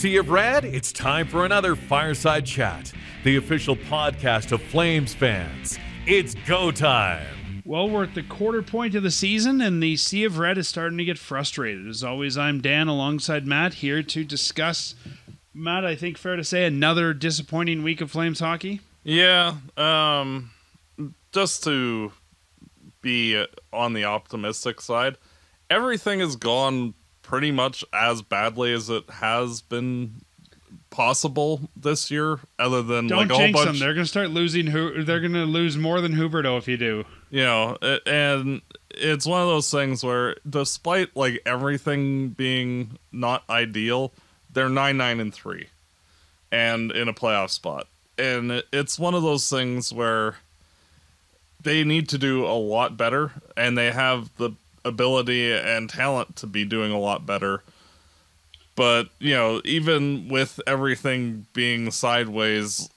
C of Red, it's time for another Fireside Chat, the official podcast of Flames fans. It's go time. Well, we're at the quarter point of the season, and the C of Red is starting to get frustrated. As always, I'm Dan alongside Matt here to discuss. Matt, I think fair to say another disappointing week of Flames hockey. Yeah, um, just to be on the optimistic side, everything has gone pretty much as badly as it has been possible this year. Other than Don't like a whole jinx them. They're going to start losing. Who they're going to lose more than Huberdeau if you do. you know, a- and it's one of those things where, despite like everything being not ideal, they're nine nine and three, and in a playoff spot, and it- it's one of those things where they need to do a lot better, and they have the ability and talent to be doing a lot better. But you know, even with everything being sideways,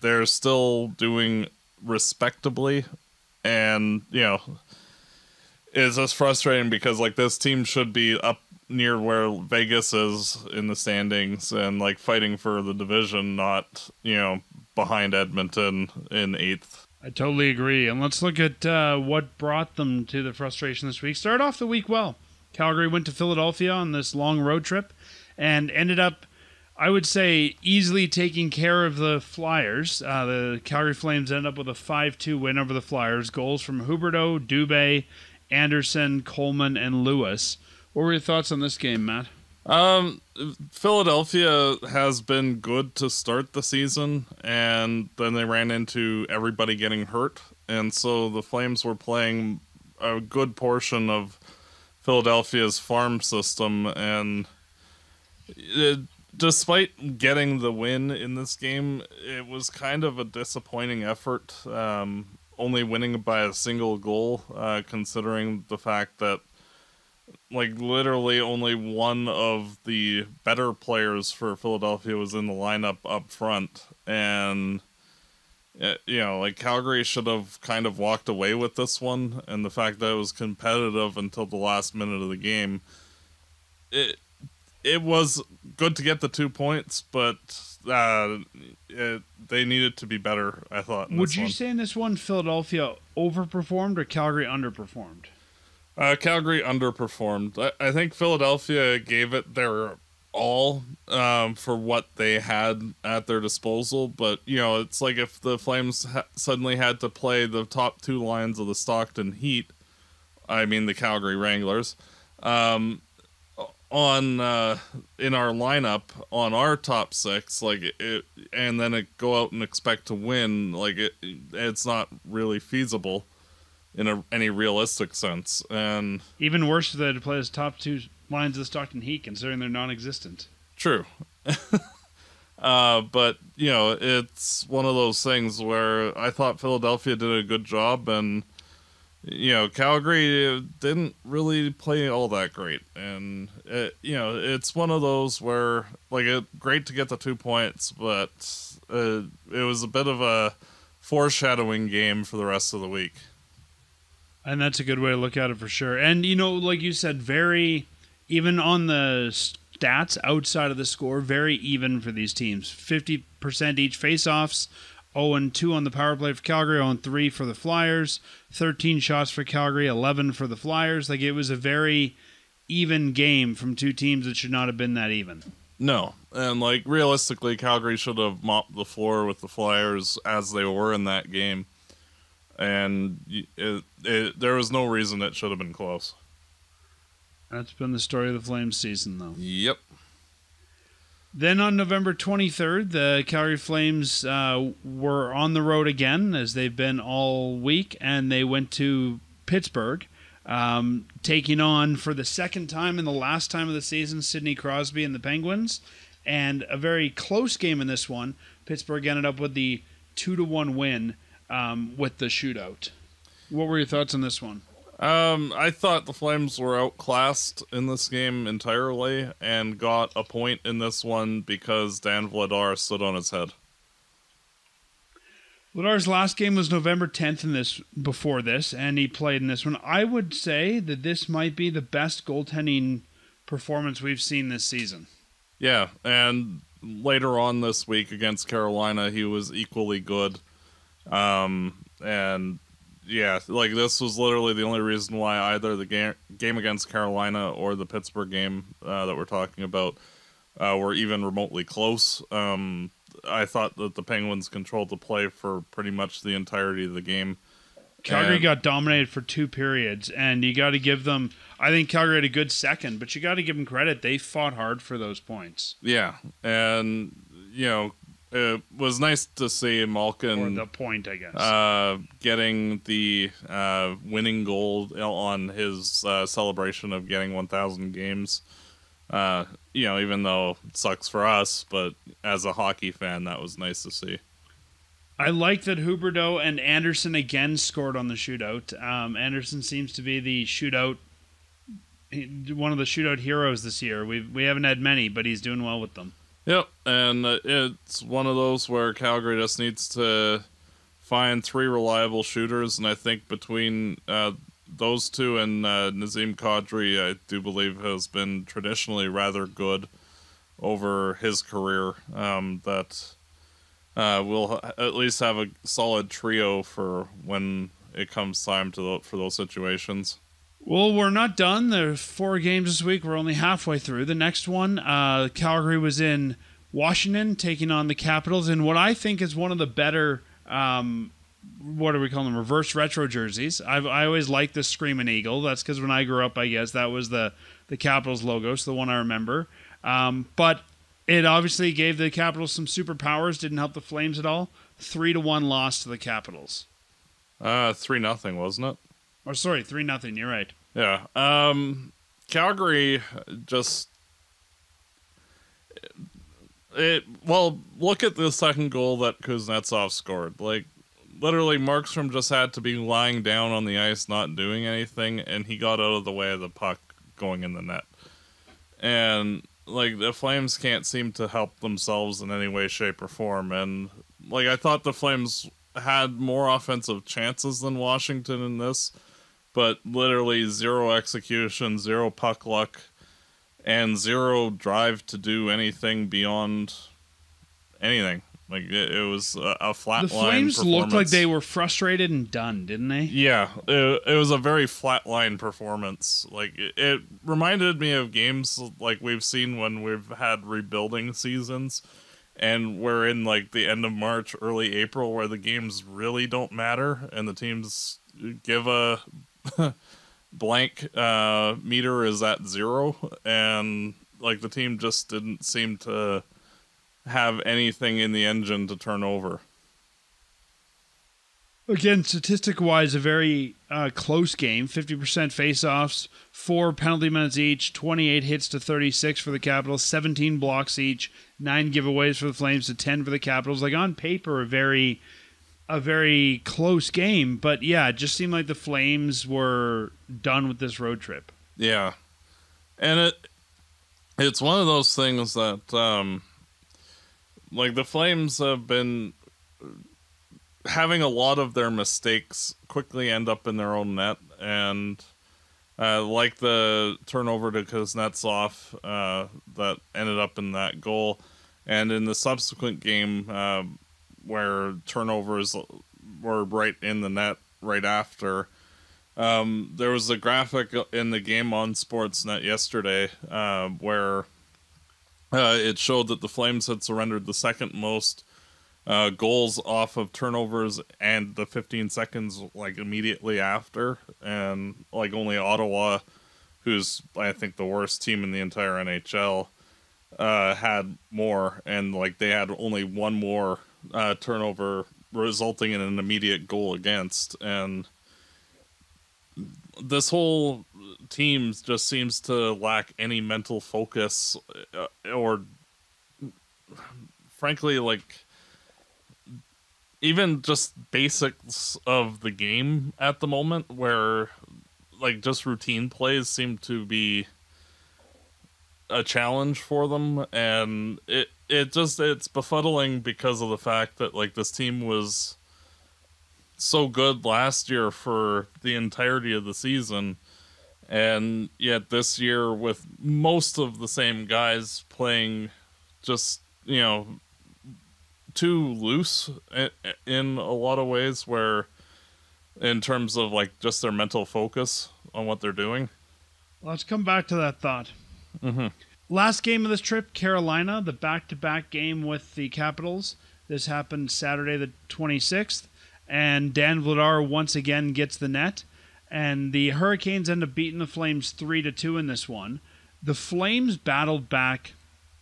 they're still doing respectably and you know it's just frustrating because like this team should be up near where Vegas is in the standings and like fighting for the division, not you know behind Edmonton in eighth. I totally agree. And let's look at uh, what brought them to the frustration this week. Started off the week well. Calgary went to Philadelphia on this long road trip and ended up, I would say, easily taking care of the Flyers. Uh, the Calgary Flames ended up with a 5 2 win over the Flyers. Goals from Huberdeau, Dubé, Anderson, Coleman, and Lewis. What were your thoughts on this game, Matt? Um, Philadelphia has been good to start the season, and then they ran into everybody getting hurt, and so the Flames were playing a good portion of Philadelphia's farm system, and it, despite getting the win in this game, it was kind of a disappointing effort. Um, only winning by a single goal, uh, considering the fact that like literally only one of the better players for Philadelphia was in the lineup up front and uh, you know like Calgary should have kind of walked away with this one and the fact that it was competitive until the last minute of the game it it was good to get the two points but uh, it, they needed to be better I thought Would you one. say in this one Philadelphia overperformed or Calgary underperformed? Uh, Calgary underperformed. I, I think Philadelphia gave it their all um, for what they had at their disposal. But, you know, it's like if the Flames ha- suddenly had to play the top two lines of the Stockton Heat, I mean the Calgary Wranglers, um, on uh, in our lineup on our top six, like it, and then it go out and expect to win, like it, it's not really feasible in a, any realistic sense. And Even worse than to play as top two lines of the Stockton Heat, considering they're non-existent. true. uh, but you know, it's one of those things where I thought Philadelphia did a good job, and you know, Calgary didn't really play all that great. And it, you know, it's one of those where like it great to get the two points, but uh, it was a bit of a foreshadowing game for the rest of the week. And that's a good way to look at it for sure. And you know, like you said, very even on the stats outside of the score, very even for these teams. Fifty percent each faceoffs. 0 and 2 on the power play for Calgary, 0 and 3 for the Flyers, 13 shots for Calgary, 11 for the Flyers. Like it was a very even game from two teams that should not have been that even. No, and like realistically, Calgary should have mopped the floor with the Flyers as they were in that game, and it, it, there was no reason it should have been close. That's been the story of the Flames season, though. Yep. Then on November 23rd, the Calgary Flames uh, were on the road again, as they've been all week, and they went to Pittsburgh, um, taking on for the second time in the last time of the season Sidney Crosby and the Penguins, and a very close game in this one. Pittsburgh ended up with the two to one win um, with the shootout. What were your thoughts on this one? Um, I thought the Flames were outclassed in this game entirely and got a point in this one because Dan Vladar stood on his head. Vladar's last game was November 10th in this before this, and he played in this one. I would say that this might be the best goaltending performance we've seen this season. Yeah, and later on this week against Carolina, he was equally good. Um, and yeah, like this was literally the only reason why either the game game against Carolina or the Pittsburgh game uh, that we're talking about uh, were even remotely close. Um, I thought that the Penguins controlled the play for pretty much the entirety of the game. Calgary And- got dominated for two periods, and you got to give them. I think Calgary had a good second, but you got to give them credit. They fought hard for those points. Yeah, and you know it was nice to see Malkin Or the point, I guess. uh, getting the uh, winning goal on his uh, celebration of getting 1,000 games. Uh, you know, even though it sucks for us, but as a hockey fan, that was nice to see. I like that Huberdeau and Anderson again scored on the shootout. Um, Anderson seems to be the shootout, one of the shootout heroes this year. We we haven't had many, but he's doing well with them. Yep, and uh, it's one of those where Calgary just needs to find three reliable shooters, and I think between uh, those two and uh, Nazem Kadri, I do believe has been traditionally rather good over his career. Um, that uh, we'll at least have a solid trio for when it comes time to tho- for those situations. Well, we're not done. There's four games this week. We're only halfway through. The next one, uh, Calgary was in Washington taking on the Capitals in what I think is one of the better, um, what do we call them, reverse retro jerseys. I've, I always liked the Screaming Eagle. That's because when I grew up, I guess that was the the Capitals logo, so the one I remember. Um, but it obviously gave the Capitals some superpowers. Didn't help the Flames at all. Three to one loss to the Capitals. Uh, three nothing, wasn't it? Or sorry, three nothing. You're right. Yeah. Um Calgary just it well, look at the second goal that Kuznetsov scored. Like literally Markstrom just had to be lying down on the ice not doing anything and he got out of the way of the puck going in the net. And like the Flames can't seem to help themselves in any way shape or form and like I thought the Flames had more offensive chances than Washington in this but literally zero execution, zero puck luck, and zero drive to do anything beyond anything. Like it, it was a, a flat line performance. The. Flames looked like they were frustrated and done, didn't they? Yeah, it, it was a very flat line performance. Like it, it reminded me of games like we've seen when we've had rebuilding seasons, and we're in like the end of March, early April, where the games really don't matter, and the teams give a blank uh, meter is at zero, and like the team just didn't seem to have anything in the engine to turn over. Again, statistic wise, a very uh, close game 50% face offs, four penalty minutes each, 28 hits to 36 for the Capitals, 17 blocks each, nine giveaways for the Flames to 10 for the Capitals. Like on paper, a very. A very close game, but yeah, it just seemed like the Flames were done with this road trip. Yeah, and it it's one of those things that um, like the Flames have been having a lot of their mistakes quickly end up in their own net, and uh, like the turnover to Kuznetsov uh, that ended up in that goal, and in the subsequent game uh, where turnovers were right in the net right after. Um, there was a graphic in the game on Sportsnet yesterday uh, where uh, it showed that the Flames had surrendered the second most uh, goals off of turnovers and the 15 seconds like immediately after, and like only Ottawa, who's I think the worst team in the entire NHL, uh, had more, and like they had only one more uh, turnover resulting in an immediate goal against, and this whole team just seems to lack any mental focus uh, or frankly like even just basics of the game at the moment where like just routine plays seem to be a challenge for them. And it it just it's befuddling because of the fact that like this team was so good last year for the entirety of the season And yet this year, with most of the same guys playing just, you know, too loose in a lot of ways, where in terms of like just their mental focus on what they're doing. Let's come back to that thought. Mm-hmm. Last game of this trip, Carolina, the back to back game with the Capitals. This happened Saturday, the 26th, and Dan Vladar once again gets the net. And the Hurricanes end up beating the Flames 3 to 2 in this one. The Flames battled back,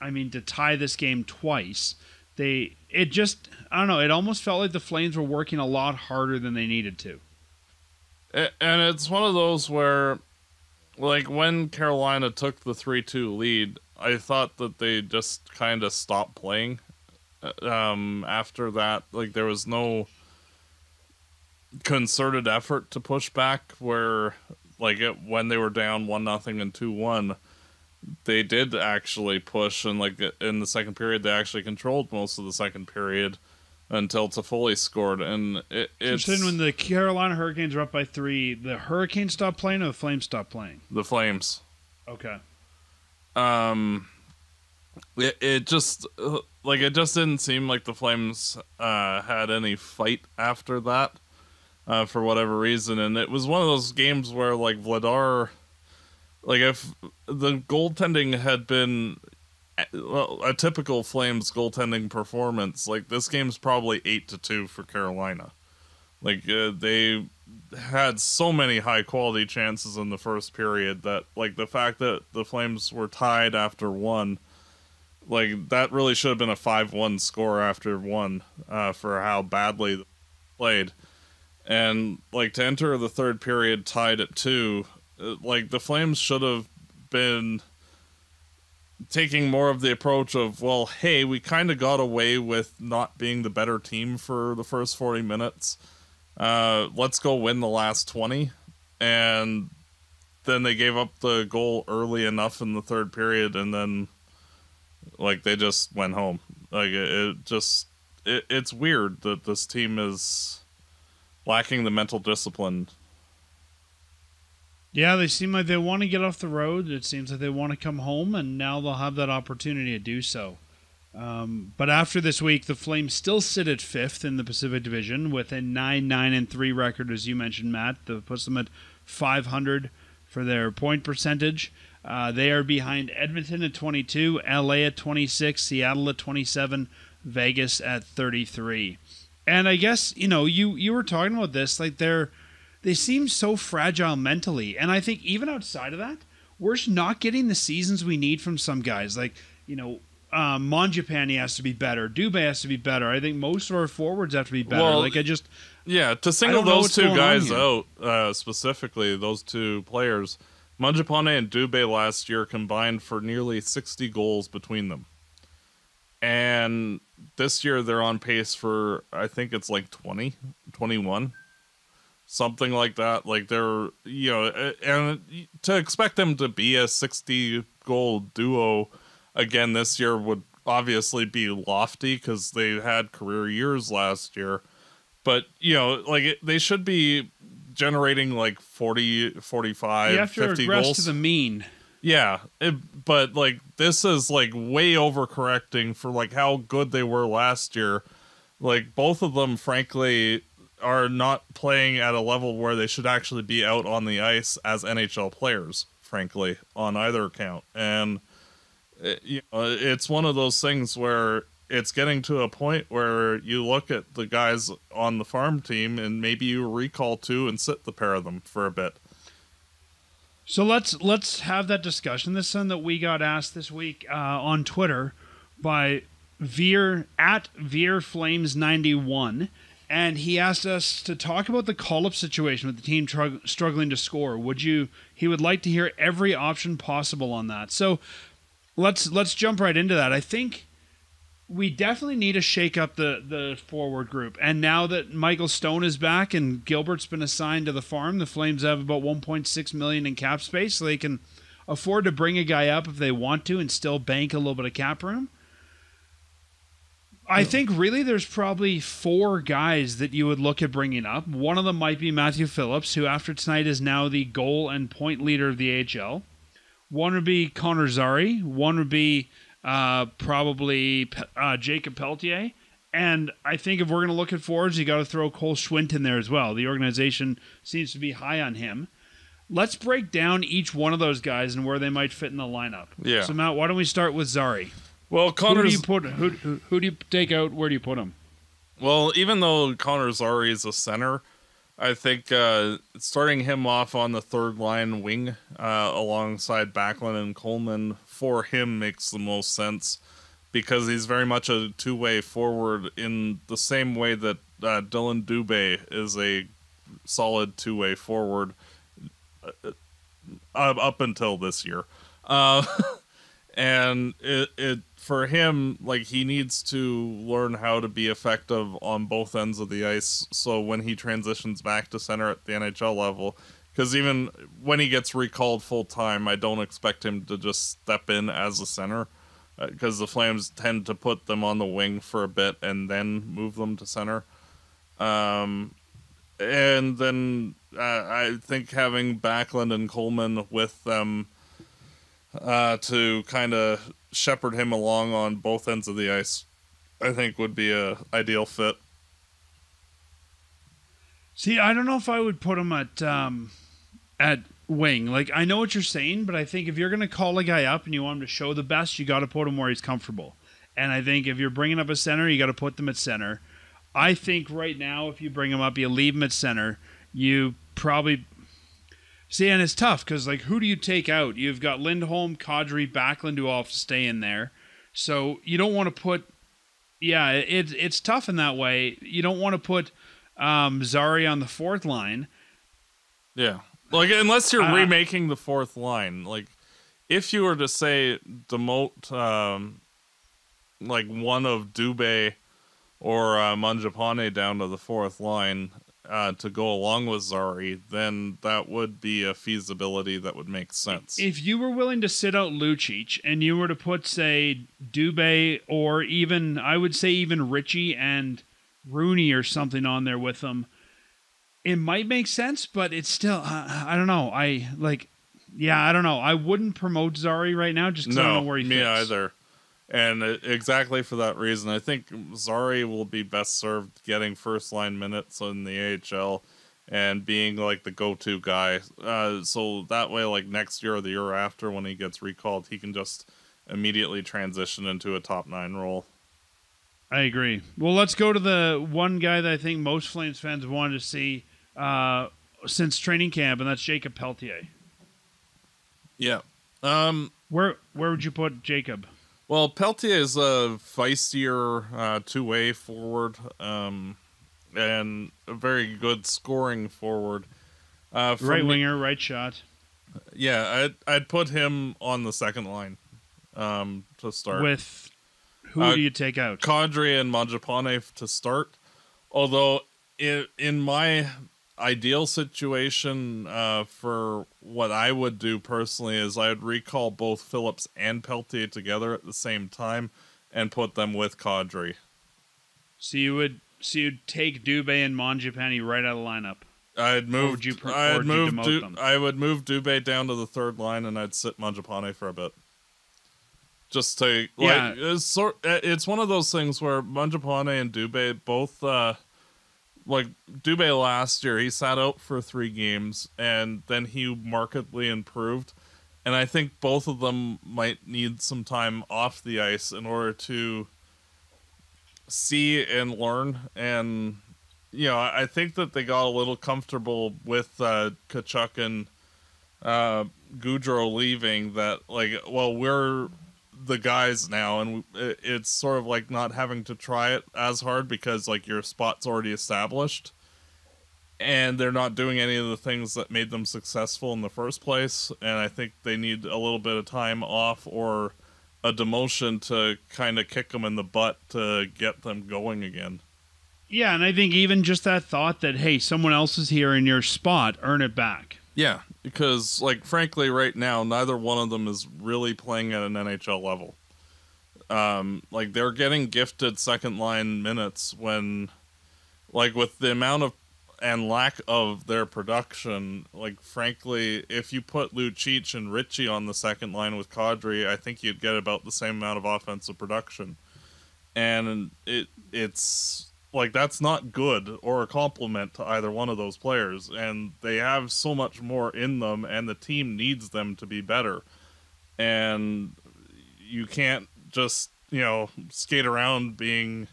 I mean, to tie this game twice. They, it just, I don't know, it almost felt like the Flames were working a lot harder than they needed to. And it's one of those where like when Carolina took the 3-2 lead, I thought that they just kind of stopped playing uh, um after that. Like there was no concerted effort to push back where like it, when they were down 1 nothing and 2-1 they did actually push and like in the second period they actually controlled most of the second period until Toffoli scored, and it, it's so then when the Carolina Hurricanes were up by three, the Hurricanes stopped playing, or the Flames stopped playing. The Flames. Okay. Um, it it just like it just didn't seem like the Flames uh, had any fight after that, uh, for whatever reason, and it was one of those games where like Vladar. Like if the goaltending had been a typical Flames goaltending performance. Like this game's probably eight to two for Carolina. Like uh, they had so many high quality chances in the first period that like the fact that the Flames were tied after one, like that really should have been a five one score after one uh, for how badly they played. And like to enter the third period tied at two, uh, like the Flames should have been taking more of the approach of, well, hey, we kind of got away with not being the better team for the first 40 minutes. Uh, let's go win the last 20. And then they gave up the goal early enough in the third period, and then, like, they just went home. Like, it, it just, it, it's weird that this team is lacking the mental discipline yeah, they seem like they want to get off the road. It seems like they want to come home, and now they'll have that opportunity to do so. Um, but after this week, the Flames still sit at fifth in the Pacific Division with a nine nine and three record, as you mentioned, Matt. That puts them at 500 for their point percentage. Uh, they are behind Edmonton at 22, LA at 26, Seattle at 27, Vegas at 33. And I guess you know you you were talking about this like they're they seem so fragile mentally. And I think even outside of that, we're just not getting the seasons we need from some guys. Like, you know, um, Mangiapane has to be better. Dubé has to be better. I think most of our forwards have to be better. Well, like, I just. Yeah, to single those two guys out, uh, specifically, those two players, Mangiapane and Dubé last year combined for nearly 60 goals between them. And this year they're on pace for, I think it's like 20, 21 something like that. Like they're you know, and to expect them to be a sixty goal duo again this year would obviously be lofty because they had career years last year. But you know, like it, they should be generating like 40, 45, you have to 50 goals to the mean. Yeah, it, but like this is like way overcorrecting for like how good they were last year. Like both of them, frankly, are not playing at a level where they should actually be out on the ice as NHL players, frankly, on either account. And it, you know, it's one of those things where it's getting to a point where you look at the guys on the farm team and maybe you recall two and sit the pair of them for a bit. So let's let's have that discussion. This one that we got asked this week uh, on Twitter by Veer at Veer Flames ninety one and he asked us to talk about the call-up situation with the team tr- struggling to score. Would you? He would like to hear every option possible on that. So let's let's jump right into that. I think we definitely need to shake up the the forward group. And now that Michael Stone is back and Gilbert's been assigned to the farm, the Flames have about 1.6 million in cap space, so they can afford to bring a guy up if they want to and still bank a little bit of cap room. I think really there's probably four guys that you would look at bringing up. One of them might be Matthew Phillips, who after tonight is now the goal and point leader of the AHL. One would be Connor Zary. One would be uh, probably uh, Jakob Pelletier. And I think if we're going to look at forwards, you got to throw Cole Schwindt in there as well. The organization seems to be high on him. Let's break down each one of those guys and where they might fit in the lineup. Yeah. So Matt, why don't we start with Zary? Well, Who do you put? Who, who, who do you take out? Where do you put him? Well, even though Connor Zary is a center, I think uh, starting him off on the third line wing uh, alongside Backlund and Coleman for him makes the most sense because he's very much a two way forward in the same way that uh, Dillon Dubé is a solid two way forward uh, up until this year. Uh, and it, it for him like he needs to learn how to be effective on both ends of the ice so when he transitions back to center at the NHL level because even when he gets recalled full time I don't expect him to just step in as a center because the Flames tend to put them on the wing for a bit and then move them to center. Um and then uh, I think having Backlund and Coleman with them uh, to kind of shepherd him along on both ends of the ice, I think would be a ideal fit. See, I don't know if I would put him at um, at wing. Like I know what you're saying, but I think if you're going to call a guy up and you want him to show the best, you got to put him where he's comfortable. And I think if you're bringing up a center, you got to put them at center. I think right now, if you bring him up, you leave him at center. You probably see, and it's tough because like, who do you take out? You've got Lindholm, Kadri, Backlund who all have to stay in there. So you don't want to put. Yeah, it, it's tough in that way. You don't want to put um, Zary on the fourth line. Yeah, like unless you're Uh, remaking the fourth line, like if you were to say demote um, like one of Dubé or uh, Mangiapane down to the fourth line uh, to go along with Zary, then that would be a feasibility that would make sense. If you were willing to sit out Lucic and you were to put, say, Dubé or even, I would say, even Ritchie and Rooney or something on there with them, it might make sense, but it's still, uh, I don't know. I like, yeah, I don't know. I wouldn't promote Zary right now just because I don't know where he me fits. either. And uh, exactly for that reason, I think Zary will be best served getting first line minutes in the AHL and being like the go to guy. Uh, so that way, like next year or the year after, when he gets recalled, he can just immediately transition into a top nine role. I agree. Well, let's go to the one guy that I think most Flames fans wanted to see uh, since training camp, and that's Jakob Pelletier. Yeah. Um, Where where would you put Jacob? Well, Pelletier is a feistier uh, two way forward um, and a very good scoring forward. Uh, Right the- winger, right shot. Yeah, I'd, I'd put him on the second line um, to start. With who Uh, do you take out? Kadri and Mangiapane to start. Although, in, in my ideal situation uh, for what I would do personally is I would recall both Phillips and Pelletier together at the same time and put them with Kadri. So you would so you'd take Dubé and Mangiapane right out of the lineup. I'd move. you I'd move. Du- them? I would move Dubé down to the third line, and I'd sit Mangiapane for a bit. Just to like, Yeah. it's sort. It's one of those things where Mangiapane and Dubé both, uh, like Dubé last year, he sat out for three games, and then he markedly improved. And I think both of them might need some time off the ice in order to see and learn and you know, I think that they got a little comfortable with uh, Tkachuk and uh, Gaudreau leaving. That like, well, we're the guys now, and it's sort of like not having to try it as hard because like your spot's already established, and they're not doing any of the things that made them successful in the first place. And I think they need a little bit of time off or a demotion to kind of kick them in the butt to get them going again. Yeah, and I think even just that thought that hey, someone else is here in your spot, earn it back. Yeah, because like frankly, right now, neither one of them is really playing at an NHL level. um, like they're getting gifted second line minutes when, like, with the amount of and lack of their production, like frankly, if you put Lucic and Ritchie on the second line with Kadri, I think you'd get about the same amount of offensive production. And it it's like that's not good or a compliment to either one of those players and they have so much more in them and the team needs them to be better. And you can't just, you know, skate around being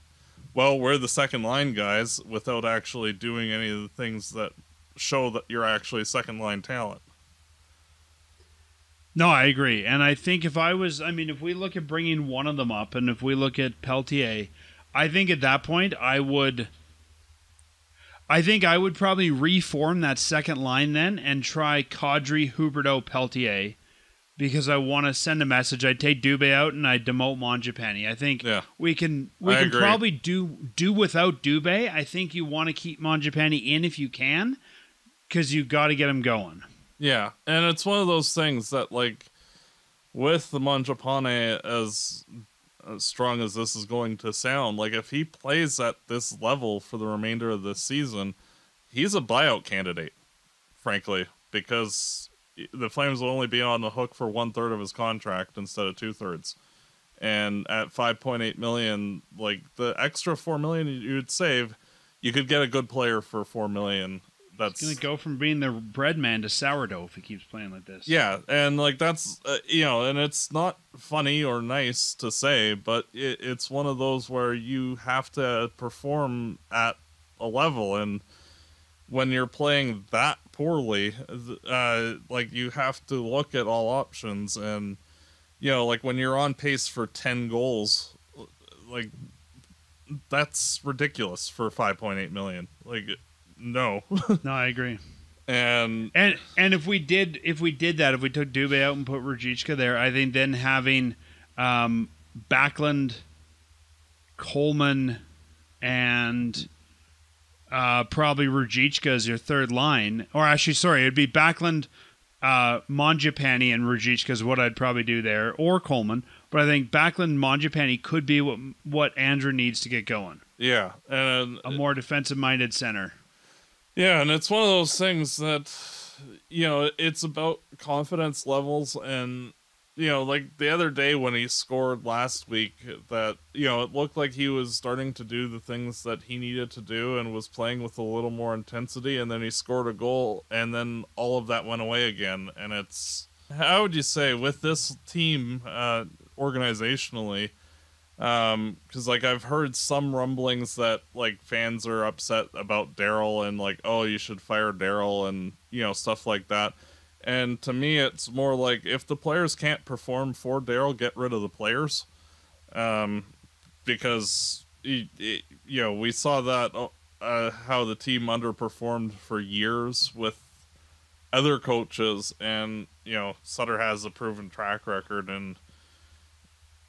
well, we're the second line guys without actually doing any of the things that show that you're actually second line talent. No, I agree. And I think if I was, I mean, if we look at bringing one of them up and if we look at Pelletier, I think at that point I would. I think I would probably reform that second line then and try Kadri, Huberdeau, Pelletier because I want to send a message. I'd take Dubé out and I'd demote Mangiapane. I think Yeah. we can we I can agree. probably do do without Dubé. I think you want to keep Mangiapane in if you can because you got to get him going. Yeah, and it's one of those things that like with the Mangiapane as, as strong as this is going to sound, like if he plays at this level for the remainder of this season, he's a buyout candidate, frankly, because the Flames will only be on the hook for one third of his contract instead of two thirds. And at 5.8 million, like the extra 4 million you'd save, you could get a good player for 4 million. That's He's gonna go from being the bread man to sourdough if he keeps playing like this. yeah, and like that's uh, you know, and it's not funny or nice to say, but it, it's one of those where you have to perform at a level, and when you're playing that poorly, uh, like you have to look at all options, and you know, like when you're on pace for ten goals, like that's ridiculous for five point eight million. Like, no, No, I agree. and And and if we did if we did that, if we took Dubé out and put Ruzicka there, I think then having um, Backlund, Coleman, and uh, probably Ruzicka as your third line, or actually, sorry, it'd be Backlund, uh, Mangiapane, and Ruzicka is what I'd probably do there, or Coleman. But I think Backlund, Mangiapane could be what what Andrew needs to get going, yeah, and a more defensive minded center. Yeah, and it's one of those things that you know, it's about confidence levels and you know, like the other day when he scored last week that you know, it looked like he was starting to do the things that he needed to do and was playing with a little more intensity and then he scored a goal and then all of that went away again. And it's how would you say with this team uh organizationally um because like i've heard some rumblings that like fans are upset about darryl and like oh you should fire darryl and you know stuff like that. And to me it's more like if the players can't perform for darryl get rid of the players. Um because y- y- you know we saw that uh, how the team underperformed for years with other coaches and you know sutter has a proven track record and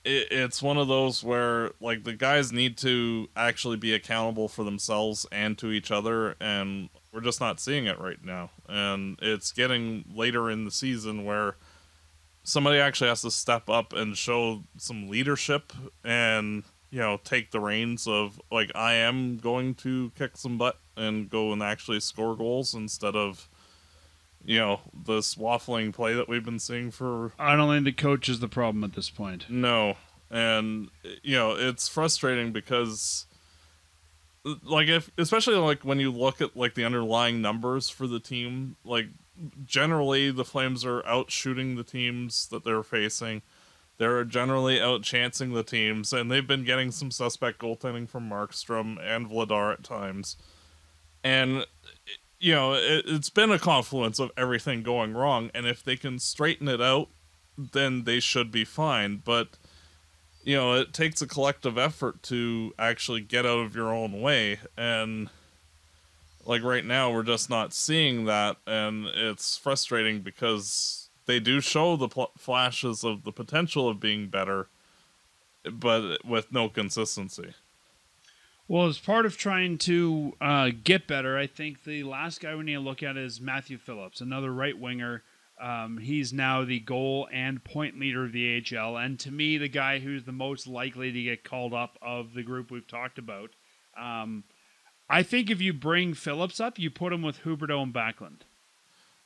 it, it's one of those where like the guys need to actually be accountable for themselves and to each other and we're just not seeing it right now. And it's getting later in the season where somebody actually has to step up and show some leadership and you know take the reins of like i am going to kick some butt and go and actually score goals instead of you know this waffling play that we've been seeing for I don't think the coach is the problem at this point. no, and you know it's frustrating because, like, if especially like when you look at like the underlying numbers for the team, like generally the Flames are out shooting the teams that they're facing. They're generally out chancing the teams, and they've been getting some suspect goaltending from Markstrom and Vladar at times. And you know, it, it's been a confluence of everything going wrong, and if they can straighten it out, then they should be fine. But you know, it takes a collective effort to actually get out of your own way, and like right now, we're just not seeing that, and it's frustrating because they do show the pl- flashes of the potential of being better, but with no consistency. Well, as part of trying to uh, get better, I think the last guy we need to look at is Matthew Phillips, another right winger. Um, he's now the goal and point leader of the AHL, and to me, the guy who's the most likely to get called up of the group we've talked about. Um, I think if you bring Phillips up, you put him with Huberdeau and Backlund.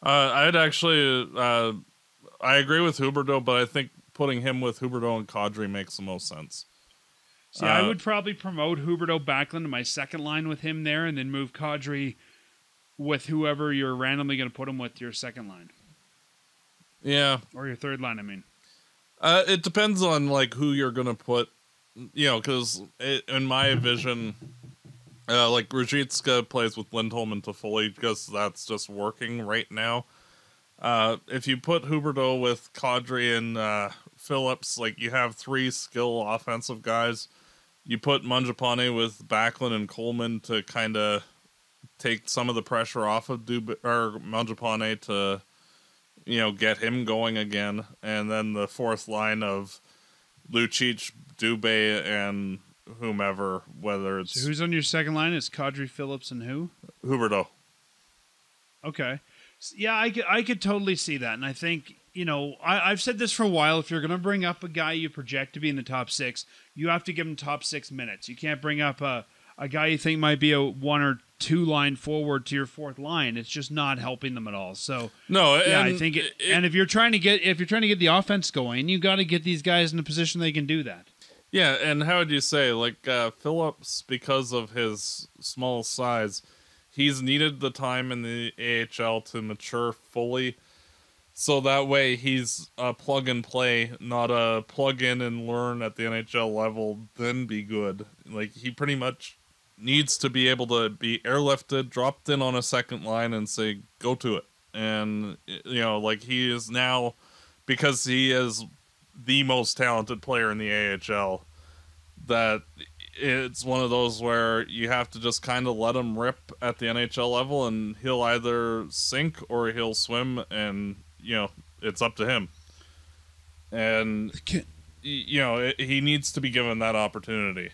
Uh, I'd actually, uh, I agree with Huberdeau, but I think putting him with Huberdeau and Kadri makes the most sense. See, I would probably promote Huberdeau Backlund to my second line with him there, and then move Kadri with whoever you're randomly going to put him with your second line Yeah, or your third line. I mean, uh, it depends on like who you're gonna put. You know, because in my vision, uh, like Ruzicka plays with Lindholm and Toffoli because that's just working right now. Uh, if you put Huberdeau with Kadri and uh, Phillips, like you have three skill offensive guys. You put Mangiapane with Backlund and Coleman to kind of take some of the pressure off of Dub- or Mangiapane to, you know, get him going again, and then the fourth line of Lucic, Dubé, and whomever, whether it's so who's on your second line? It's Kadri Phillips and who? Huberdeau. Okay. Yeah, I could, I could totally see that. And I think, you know, I, I've said this for a while. If you're going to bring up a guy you project to be in the top six, you have to give him top six minutes. You can't bring up a, a guy you think might be a one or two line forward to your fourth line. It's just not helping them at all. So, No, yeah, I think it, it- and if you're trying to get if you're trying to get the offense going, you got to get these guys in a position they can do that. Yeah, and how would you say, like uh, Phillips, because of his small size, he's needed the time in the AHL to mature fully, so that way he's a plug and play, not a plug in and learn at the NHL level, then be good. Like he pretty much needs to be able to be airlifted, dropped in on a second line, and say go to it. And you know, like he is now because he is the most talented player in the AHL that it's one of those where you have to just kind of let him rip at the NHL level and he'll either sink or he'll swim and you know it's up to him and you know it, he needs to be given that opportunity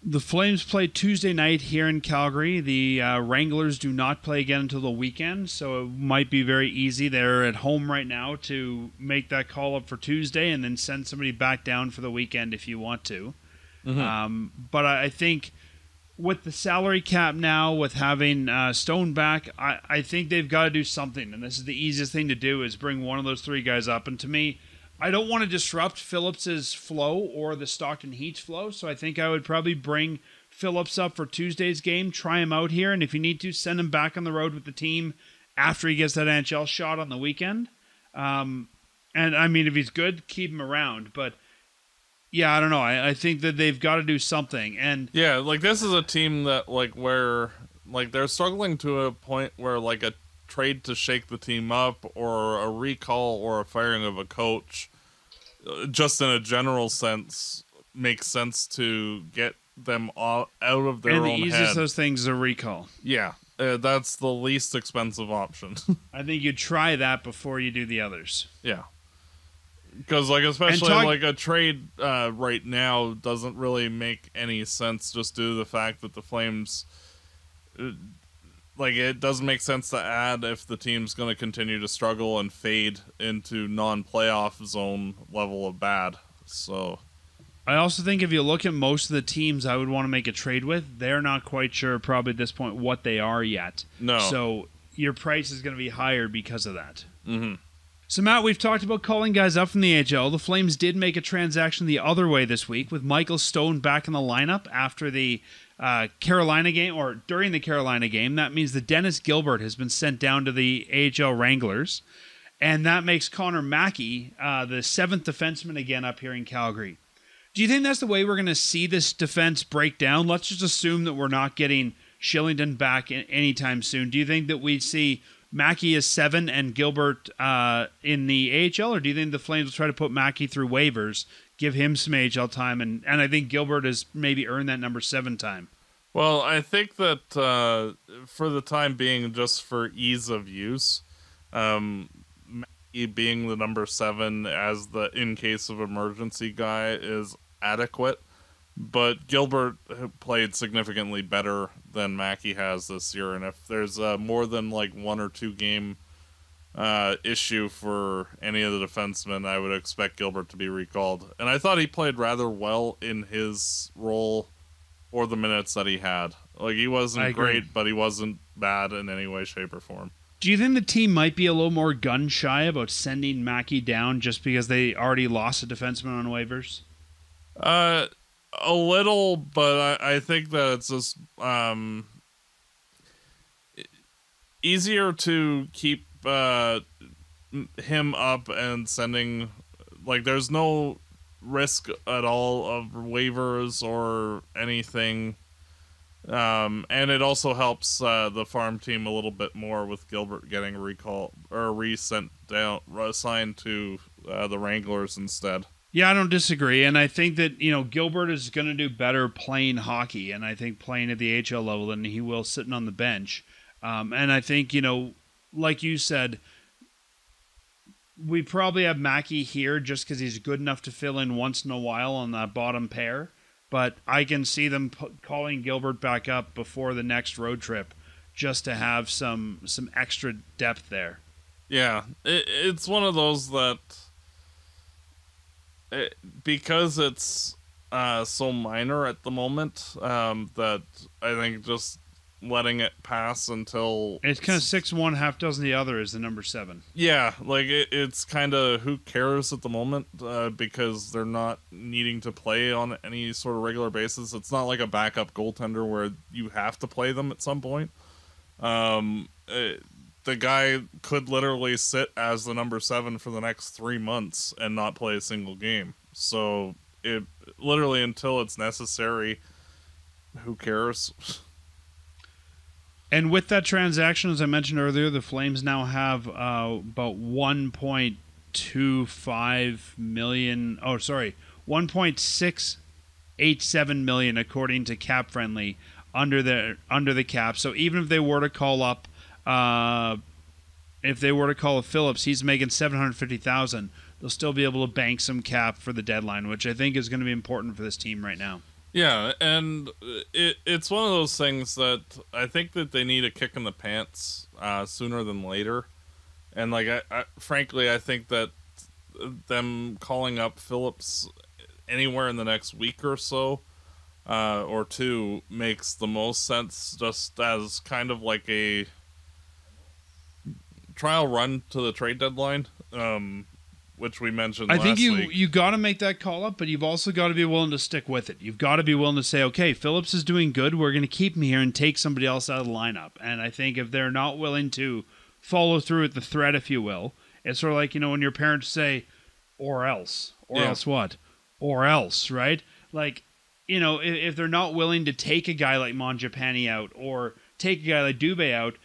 The Flames play Tuesday night here in Calgary. The uh, Wranglers do not play again until the weekend, so it might be very easy. They're at home right now to make that call up for Tuesday and then send somebody back down for the weekend if you want to. Um, but I, I think with the salary cap now, with having uh, Stone back, I, I think they've got to do something. And this is the easiest thing to do is bring one of those three guys up. And to me, I don't want to disrupt Phillips's flow or the Stockton Heat's flow, so I think I would probably bring Phillips up for Tuesday's game, try him out here, and if you need to, send him back on the road with the team after he gets that NHL shot on the weekend. Um, and I mean, if he's good, keep him around. But yeah, I don't know. I, I think that they've got to do something. And yeah like this is a team that like where like they're struggling to a point where like a trade to shake the team up or a recall or a firing of a coach uh, just in a general sense makes sense to get them all out of their and the own easiest head. of those things is a recall. Yeah, uh, that's the least expensive option. I think you try that before you do the others. yeah, because like especially talk- like a trade uh, right now doesn't really make any sense just due to the fact that the Flames. uh, Like it doesn't make sense to add if the team's going to continue to struggle and fade into non-playoff zone level of bad. So I also think if you look at most of the teams I would want to make a trade with, they're not quite sure probably at this point what they are yet. No. So your price is going to be higher because of that. hmm So Matt, we've talked about calling guys up from the AHL. The Flames did make a transaction the other way this week with Michael Stone back in the lineup after the uh, Carolina game or during the Carolina game. That means that Dennis Gilbert has been sent down to the AHL Wranglers, and that makes Connor Mackey uh, the seventh defenseman again up here in Calgary. Do you think that's the way we're going to see this defense break down? Let's just assume that we're not getting Kylington back anytime soon. Do you think that we see Mackey is seven and Gilbert uh, in the AHL, or do you think the Flames will try to put Mackey through waivers, give him some AHL time, and, and I think Gilbert has maybe earned that number seven time? Well, I think that uh, for the time being, just for ease of use, um, Mackey being the number seven as the in case of emergency guy is adequate. But Gilbert played significantly better than Mackey has this year, and if there's uh, more than like one or two game uh, issue for any of the defensemen, I would expect Gilbert to be recalled. And I thought he played rather well in his role or the minutes that he had. Like he wasn't great, but he wasn't bad in any way, shape, or form. Do you think the team might be a little more gun shy about sending Mackey down just because they already lost a defenseman on waivers? Uh, a little, but I, I think that it's just um easier to keep uh him up and sending like there's no risk at all of waivers or anything. Um, and it also helps uh, the farm team a little bit more with Gilbert getting recall or resent down, assigned to uh, the Wranglers instead. Yeah, I don't disagree, and I think that you know Gilbert is going to do better playing hockey, and I think playing at the HL level than he will sitting on the bench. Um, and I think you know, like you said, we probably have Mackey here just because he's good enough to fill in once in a while on that bottom pair. But I can see them p- calling Gilbert back up before the next road trip, just to have some some extra depth there. Yeah, it, it's one of those that it, because it's uh, so minor at the moment um, that I think just letting it pass until It's kind of six one, half dozen the other is the number seven. yeah, like it, it's kind of who cares at the moment uh, because they're not needing to play on any sort of regular basis. It's not like a backup goaltender where you have to play them at some point. Um, uh, the guy could literally sit as the number seven for the next three months and not play a single game. So it literally until it's necessary. Who cares? And with that transaction, as I mentioned earlier, the Flames now have uh, about 1.25 million. Oh, sorry, 1.687 million, according to Cap Friendly, under the under the cap. So even if they were to call up, uh, if they were to call up Phillips, he's making 750,000. They'll still be able to bank some cap for the deadline, which I think is going to be important for this team right now. Yeah, and it it's one of those things that I think that they need a kick in the pants uh, sooner than later, and like I, I frankly I think that them calling up Phillips anywhere in the next week or so uh, or two makes the most sense just as kind of like a trial run to the trade deadline, um, which we mentioned. I think you week. you got to make that call up, but you've also got to be willing to stick with it. You've got to be willing to say, okay, Phillips is doing good. We're going to keep him here and take somebody else out of the lineup. And I think if they're not willing to follow through with the threat, if you will, it's sort of like you know when your parents say, or else, or Yeah. else what, or else, right? Like you know if, if they're not willing to take a guy like Mangiapane out or take a guy like Dubé out,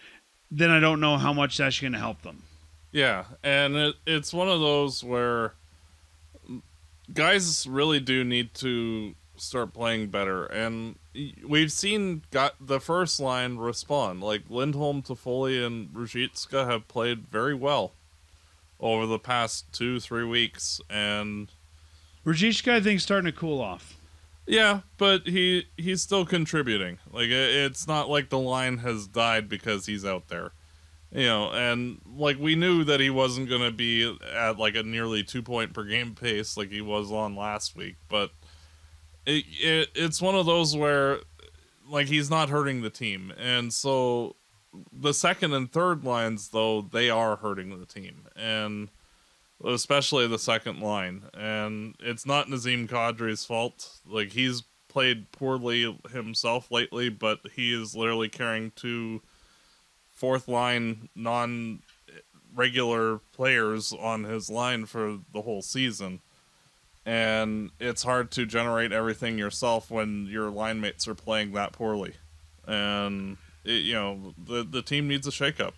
then I don't know how much that's going to help them. Yeah, and it, it's one of those where guys really do need to start playing better, and we've seen got the first line respond. Like Lindholm, Toffoli, and Ruzicka have played very well over the past two, three weeks, and Ruzicka, I think, is starting to cool off. Yeah, but he he's still contributing. Like it's not like the line has died because he's out there. You know, and like we knew that he wasn't going to be at like a nearly 2 point per game pace like he was on last week, but it, it it's one of those where like he's not hurting the team. And so the second and third lines though, they are hurting the team. And especially the second line. And it's not Nazem Kadri's fault. Like he's played poorly himself lately, but he is literally carrying two fourth line non regular players on his line for the whole season. And it's hard to generate everything yourself when your line mates are playing that poorly. And it, you know, the the team needs a shakeup.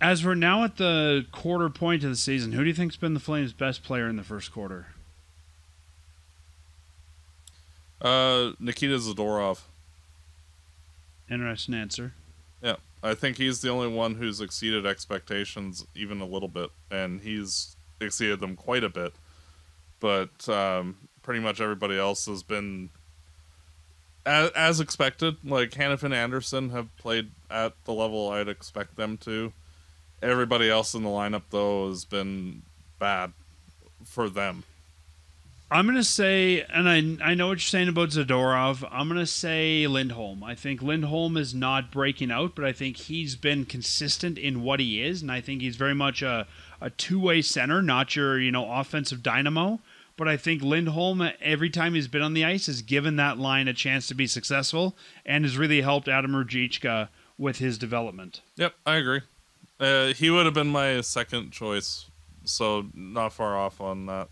As we're now at the quarter point of the season, who do you think's been the Flames' best player in the first quarter? Uh Nikita Zadorov. Interesting answer. Yeah, I think he's the only one who's exceeded expectations even a little bit, and he's exceeded them quite a bit. But um, pretty much everybody else has been as, as expected. Like Hanifin Andersson have played at the level I'd expect them to, Everybody else in the lineup though has been bad for them. I'm gonna say, and I I know what you're saying about Zadorov. I'm gonna say Lindholm. I think Lindholm is not breaking out, but I think he's been consistent in what he is, and I think he's very much a a two way center, not your you know offensive dynamo. But I think Lindholm, every time he's been on the ice, has given that line a chance to be successful, and has really helped Adam Ruzicka with his development. Yep, I agree. Uh, he would have been my second choice, so not far off on that.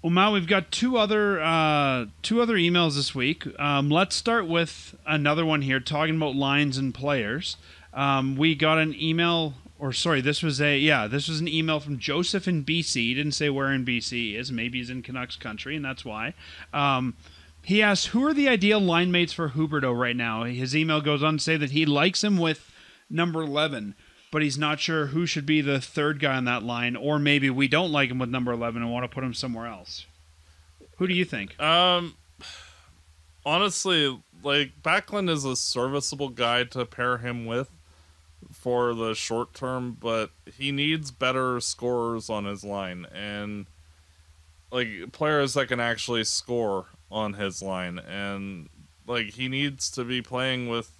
Well, Matt, we've got two other uh, two other emails this week. Um, let's start with another one here, talking about lines and players. Um, we got an email, or sorry, this was a yeah, this was an email from Joseph in BC. He didn't say where in BC he is. Maybe he's in Canucks country, and that's why. Um, he asks, "Who are the ideal line mates for Huberdeau right now?" His email goes on to say that he likes him with number eleven but he's not sure who should be the third guy on that line, or maybe we don't like him with number eleven and want to put him somewhere else. Who do you think? Um, honestly, like Backlund is a serviceable guy to pair him with for the short term, but he needs better scorers on his line and like players that can actually score on his line and like he needs to be playing with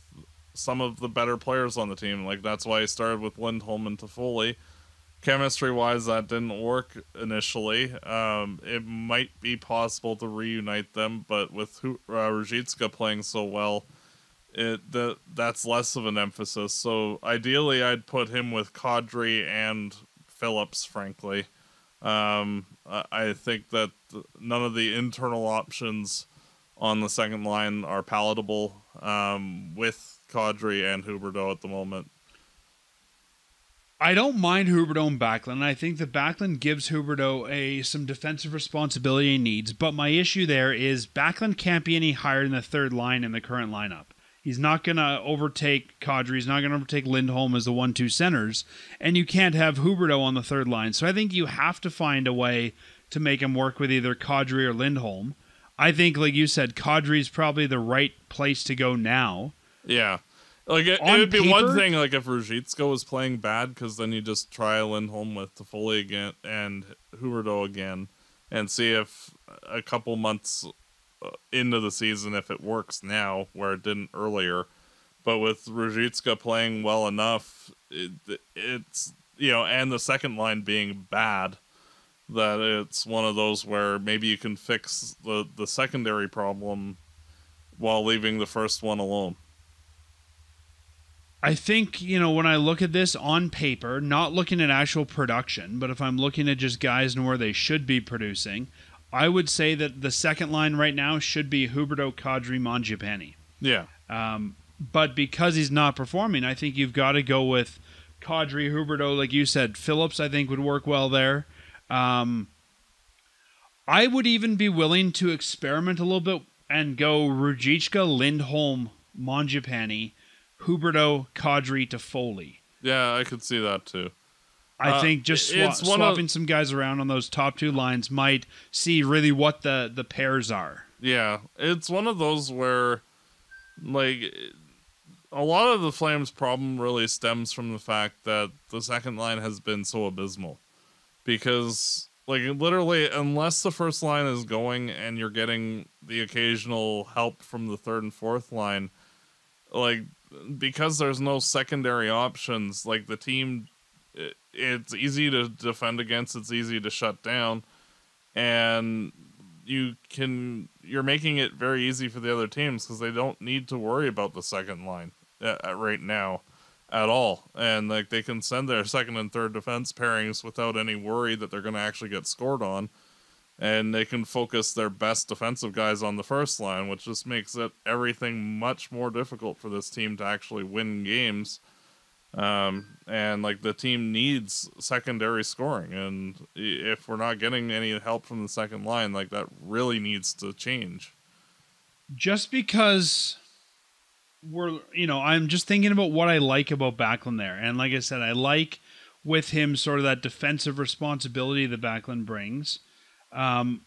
some of the better players on the team. Like that's why I started with Lindholm and Toffoli. Chemistry wise, that didn't work initially. Um, it might be possible to reunite them, but with uh, Ruzicka playing so well, it that that's less of an emphasis. So ideally, I'd put him with Kadri and Phillips. Frankly, um, I think that none of the internal options on the second line are palatable um, with Kadri and Huberdeau at the moment. I don't mind Huberdeau and Backlund. I think that Backlund gives Huberdeau a some defensive responsibility he needs. But my issue there is Backlund can't be any higher than the third line in the current lineup. He's not going to overtake Kadri. He's not going to overtake Lindholm as the one-two centers, and you can't have Huberdeau on the third line. So I think you have to find a way to make him work with either Kadri or Lindholm. I think, like you said, Kadri is probably the right place to go now. Yeah. Like it, it would be paper, one thing like if Ruzicka was playing bad because then you just try Lindholm with Toffoli again and Huberdeau again and see if a couple months uh, into the season if it works now where it didn't earlier. But with Ruzicka playing well enough, it, it's you know, and the second line being bad, that it's one of those where maybe you can fix the the secondary problem while leaving the first one alone. I think, you know, when I look at this on paper, not looking at actual production, but if I'm looking at just guys and where they should be producing, I would say that the second line right now should be Huberdeau, Kadri, Mangiapane. Yeah. Um, but because he's not performing, I think you've got to go with Kadri, Huberdeau, like you said. Phillips, I think, would work well there. Um, I would even be willing to experiment a little bit and go Ruzicka, Lindholm, Mangiapane, Huberdeau, Kadri Toffoli. Yeah, I could see that too. I uh, think just swa- swapping of, some guys around on those top two lines might see really what the the pairs are. Yeah, it's one of those where, like, a lot of the Flames' problem really stems from the fact that the second line has been so abysmal, because like literally, unless the first line is going and you're getting the occasional help from the third and fourth line, like because there's no secondary options, like the team, it, it's easy to defend against. It's easy to shut down, and you can you're making it very easy for the other teams because they don't need to worry about the second line at, at right now at all, and like they can send their second and third defense pairings without any worry that they're going to actually get scored on and they can focus their best defensive guys on the first line, which just makes it everything much more difficult for this team to actually win games. Um, and like the team needs secondary scoring, and if we're not getting any help from the second line, like that really needs to change. Just because we're, you know, I'm just thinking about what I like about Backlund there, and like I said, I like with him sort of that defensive responsibility that Backlund brings um,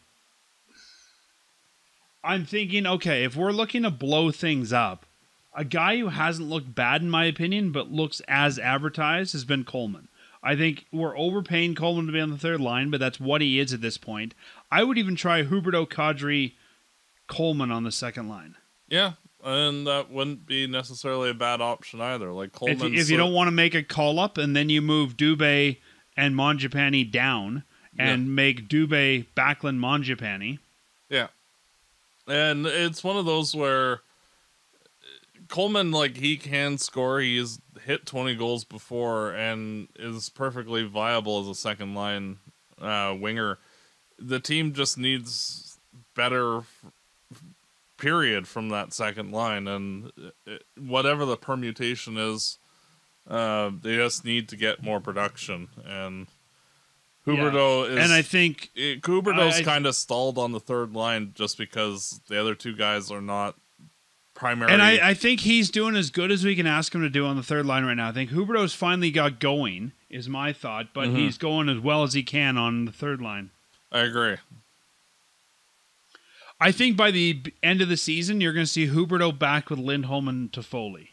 I'm thinking, okay, if we're looking to blow things up, A guy who hasn't looked bad in my opinion, but looks as advertised has been Coleman. I think we're overpaying Coleman to be on the third line, but that's what he is at this point. I would even try Huberdeau, Kadri, Coleman on the second line. Yeah, and that wouldn't be necessarily a bad option either. Like Coleman, if you don't want to make a call up and then you move Dubé and Mangiapane down and Yeah. make Dubé Backlund Mangiapane. Yeah. And it's one of those where Coleman, like, he can score. He's hit 20 goals before and is perfectly viable as a second line uh, winger. The team just needs better, f- period, from that second line. And it, whatever the permutation is, uh, they just need to get more production. And Huberdeau is. and I think It, Huberdeau's kind of stalled on the third line just because the other two guys are not primary. and I, I think he's doing as good as we can ask him to do on the third line right now. I think Huberdeau's finally got going, is my thought, but Mm-hmm. he's going as well as he can on the third line. I agree. I think by the end of the season, you're going to see Huberdeau back with Lindholm and Toffoli.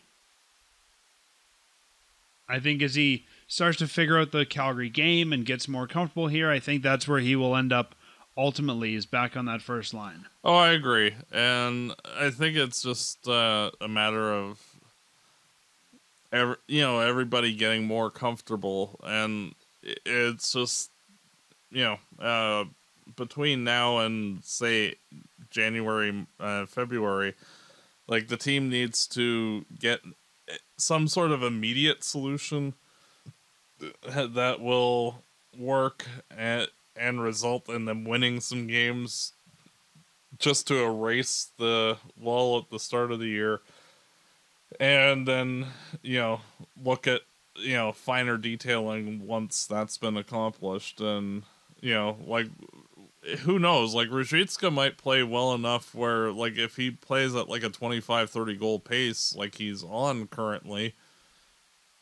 I think as he starts to figure out the Calgary game and gets more comfortable here, I think that's where he will end up ultimately is back on that first line. Oh, I agree, and I think it's just uh, a matter of, every, you know, everybody getting more comfortable, and it's just, you know, uh, between now and say January, uh, February, like the team needs to get some sort of immediate solution that will work and, and result in them winning some games just to erase the lull at the start of the year. And then you know look at you know finer detailing once that's been accomplished. And you know like who knows? Like Ruzicka might play well enough where like if he plays at like a 25 30 goal pace like he's on currently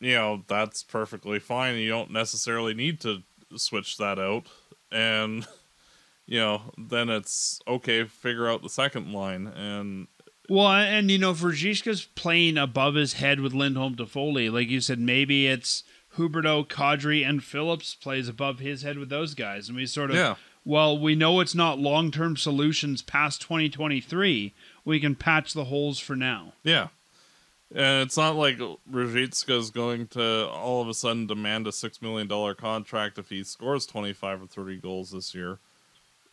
you know that's perfectly fine you don't necessarily need to switch that out and you know, then it's okay, figure out the second line. And Well, and you know, Ruzicka's playing above his head with Lindholm Toffoli. Like you said, maybe it's Huberdeau, Kadri, and Phillips plays above his head with those guys. And we sort of, Yeah. well, we know it's not long term solutions past 2023. We can patch the holes for now. yeah. And it's not like Ruzicka is going to all of a sudden demand a $6 million contract if he scores 25 or 30 goals this year.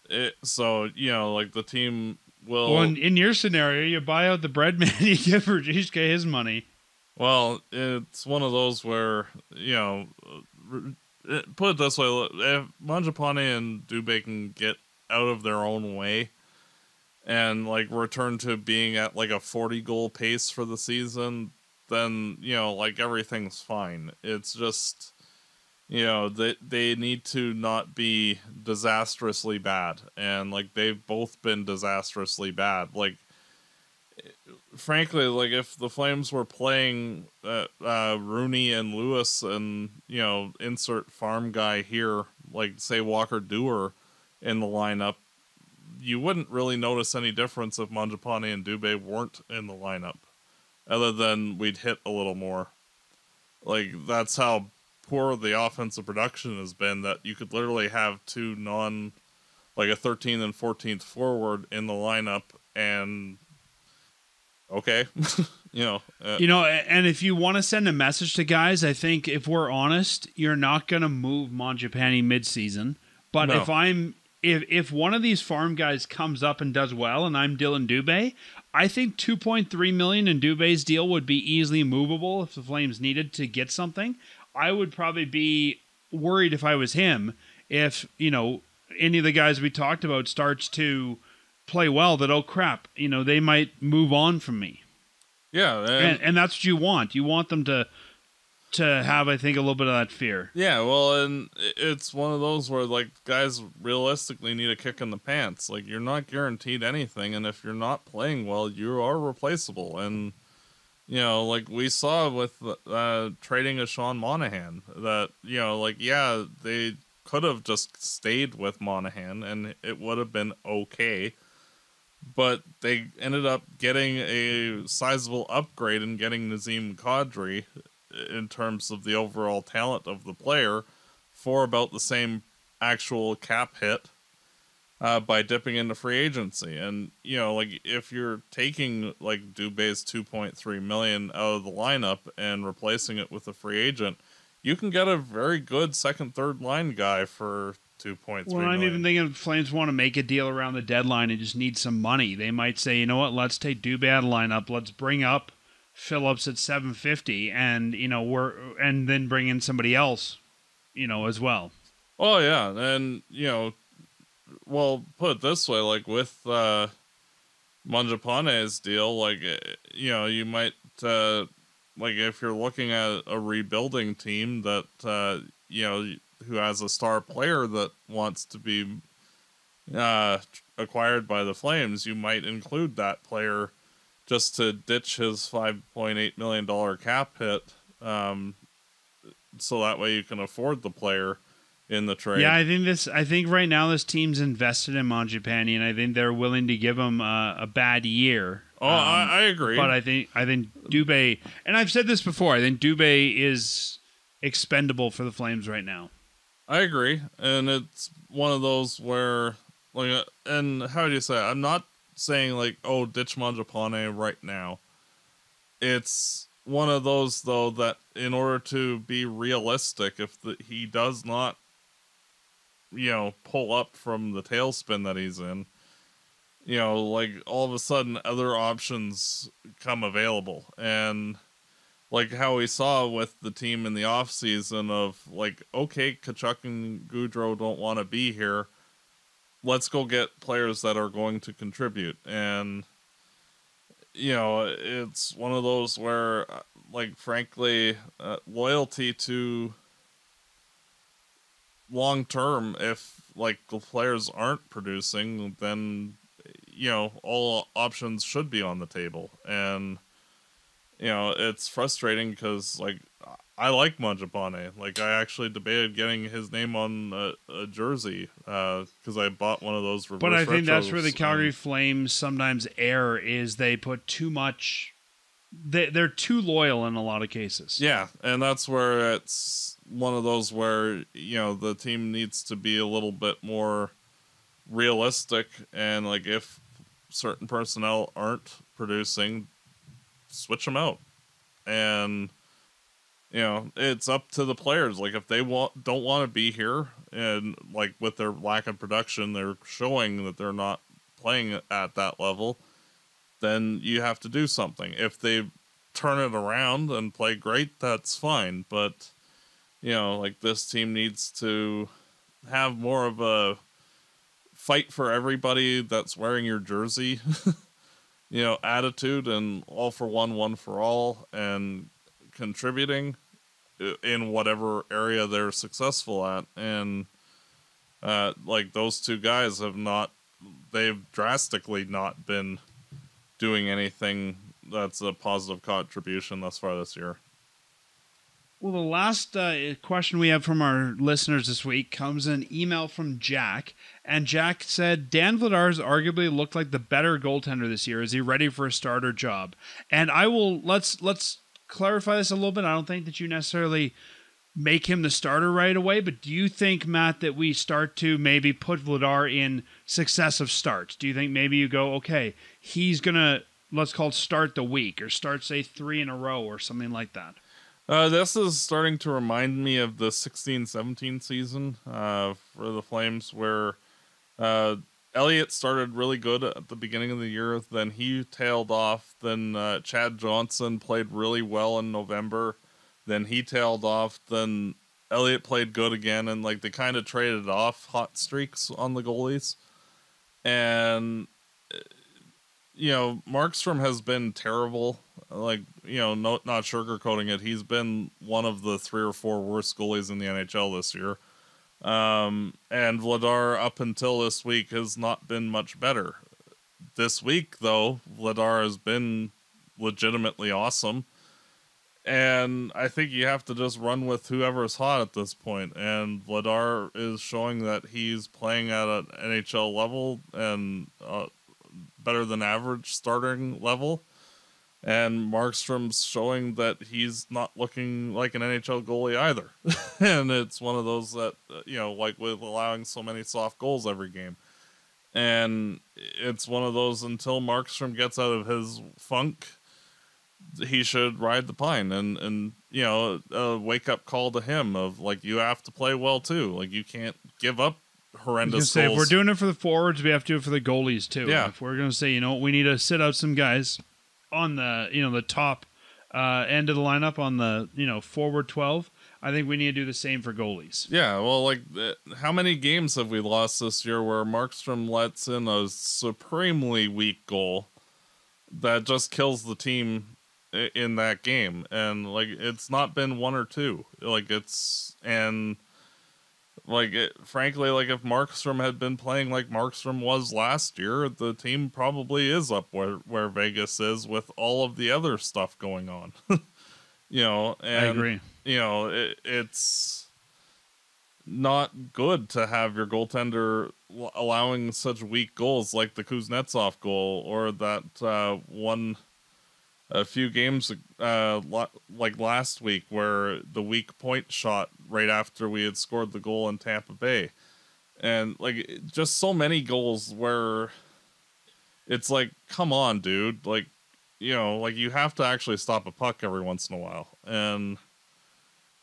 It, so, you know, like the team will. Well, in, in your scenario, you buy out the bread man, you give Ruzicka his money. Well, it's one of those where you know, put it this way: if Mangiapane and Dubé can get out of their own way and like return to being at like a forty goal pace for the season, then you know, like everything's fine. It's just you know they they need to not be disastrously bad, and like they've both been disastrously bad. Like frankly, like if the Flames were playing uh, uh, Rooney and Lewis and you know insert farm guy here, like say Walker Duehr in the lineup, you wouldn't really notice any difference if Mangiapane and Dubé weren't in the lineup, other than we'd hit a little more. Like that's how poor the offensive production has been. That you could literally have two non, like a 13th and 14th forward in the lineup and okay you know uh, You know, and if you want to send a message to guys, I think if we're honest, you're not going to move Mangiapane midseason. But No. if I'm if if one of these farm guys comes up and does well, and I'm Dillon Dubé, I think 2.3 million in Dubé's deal would be easily movable if the Flames needed to get something. I would probably be worried if I was him if you know any of the guys we talked about starts to play well that oh crap you know they might move on from me yeah and, and that's what you want. You want them to to have, I think, a little bit of that fear. yeah well and it's one of those where like guys realistically need a kick in the pants. Like you're not guaranteed anything and if you're not playing well you are replaceable. And you know like we saw with uh trading a Sean Monahan that you know like yeah they could have just stayed with Monahan and it would have been okay. But they ended up getting a sizable upgrade and getting Nazem Kadri in terms of the overall talent of the player for about the same actual cap hit uh, by dipping into free agency. And you know, like if you're taking like Dubé's 2.3 million out of the lineup and replacing it with a free agent, you can get a very good second, third line guy for 2.3 Well, I'm even thinking if Flames want to make a deal around the deadline and just need some money. They might say, you know what, let's take Dubé out of lineup. Let's bring up Phillips at 750, and you know we're and then bring in somebody else, you know, as well. Oh yeah, and you know, well, put it this way, like with uh Mangiapane's deal, like eh, you know, you might uh like if you're looking at a rebuilding team that uh you know who has a star player that wants to be uh acquired by the Flames, you might include that player just to ditch his 5.8 million dollar cap hit um so that way you can afford the player in the trade. Yeah, I think this. I think right now this team's invested in Mangiapane, and I think they're willing to give him uh, a bad year. Oh, Um, I, I agree. But I think I think Dubé, and I've said this before. I think Dubé is expendable for the Flames right now. I agree, and it's one of those where, like, and how do you say? it? I'm not saying like, oh, ditch Mangiapane right now. It's one of those though that, in order to be realistic, if the, he does not, you know, pull up from the tailspin that he's in, you know, like all of a sudden other options come available, and like how we saw with the team in the off season of like, okay, Tkachuk and Gaudreau don't want to be here. Let's go get players that are going to contribute. And you know, it's one of those where, uh, like, frankly, uh, loyalty to long term, if like the players aren't producing, then you know all options should be on the table and you know, it's frustrating because like I like Mangiapane. Like I actually debated getting his name on a, a jersey uh, because I bought one of those. But I think that's where the Calgary and- Flames sometimes err is they put too much. They they're too loyal in a lot of cases. Yeah, and that's where it's one of those where you know the team needs to be a little bit more realistic and like if certain personnel aren't producing, switch them out, and you know it's up to the players. Like if they want don't want to be here and like with their lack of production, they're showing that they're not playing at that level. Then you have to do something. If they turn it around and play great, that's fine. But you know, like this team needs to have more of a fight for everybody that's wearing your jersey, you know, attitude and all for one, one for all, and contributing in whatever area they're successful at. And uh, like those two guys have not, they've drastically not been doing anything that's a positive contribution thus far this year. Well, the last uh, question we have from our listeners this week comes an email from Jack, and Jack said Dan Vladar has arguably looked like the better goaltender this year. Is he ready for a starter job? And I will let's let's clarify this a little bit. I don't think that you necessarily make him the starter right away, but do you think Matt that we start to maybe put Vladar in successive starts? Do you think maybe you go okay, he's gonna let's call it start the week or start say three in a row or something like that? Uh, this is starting to remind me of the 16-17 season uh, for the Flames, where uh, Elliott started really good at the beginning of the year. Then he tailed off. Then uh, Chad Johnson played really well in November. Then he tailed off. Then Elliott played good again, and like they kind of traded off hot streaks on the goalies. And uh, you know, Markstrom has been terrible. Like, you know, no, not sugarcoating it. He's been one of the three or four worst goalies in the NHL this year. Um, and Vladar, up until this week, has not been much better. This week, though, Vladar has been legitimately awesome. And I think you have to just run with whoever's hot at this point. And Vladar is showing that he's playing at an NHL level and uh, better than average starting level. And Markstrom's showing that he's not looking like an NHL goalie either. and it's one of those that, uh, you know, like with allowing so many soft goals every game. And it's one of those until Markstrom gets out of his funk, he should ride the pine and and you know a wake up call to him of like you have to play well too like you can't give up horrendous say if we're doing it for the forwards, we have to do it for the goalies too. Yeah. If we're going to say, you know, we need to sit out some guys on the, you know, the top uh, end of the lineup on the, you know, forward twelve. I think we need to do the same for goalies. Yeah, well, like, uh, how many games have we lost this year where Markstrom lets in a supremely weak goal that just kills the team in that game? And, like, it's not been one or two. Like, it's, and, like, it, frankly, like, if Markstrom had been playing like Markstrom was last year, the team probably is up where, where Vegas is with all of the other stuff going on. you know, and, I agree. you know, it, it's not good to have your goaltender allowing such weak goals like the Kuznetsov goal or that uh, one a few games uh, like last week where the weak point shot right after we had scored the goal in Tampa Bay. And like just so many goals where it's like come on dude. Like you know like you have to actually stop a puck every once in a while. And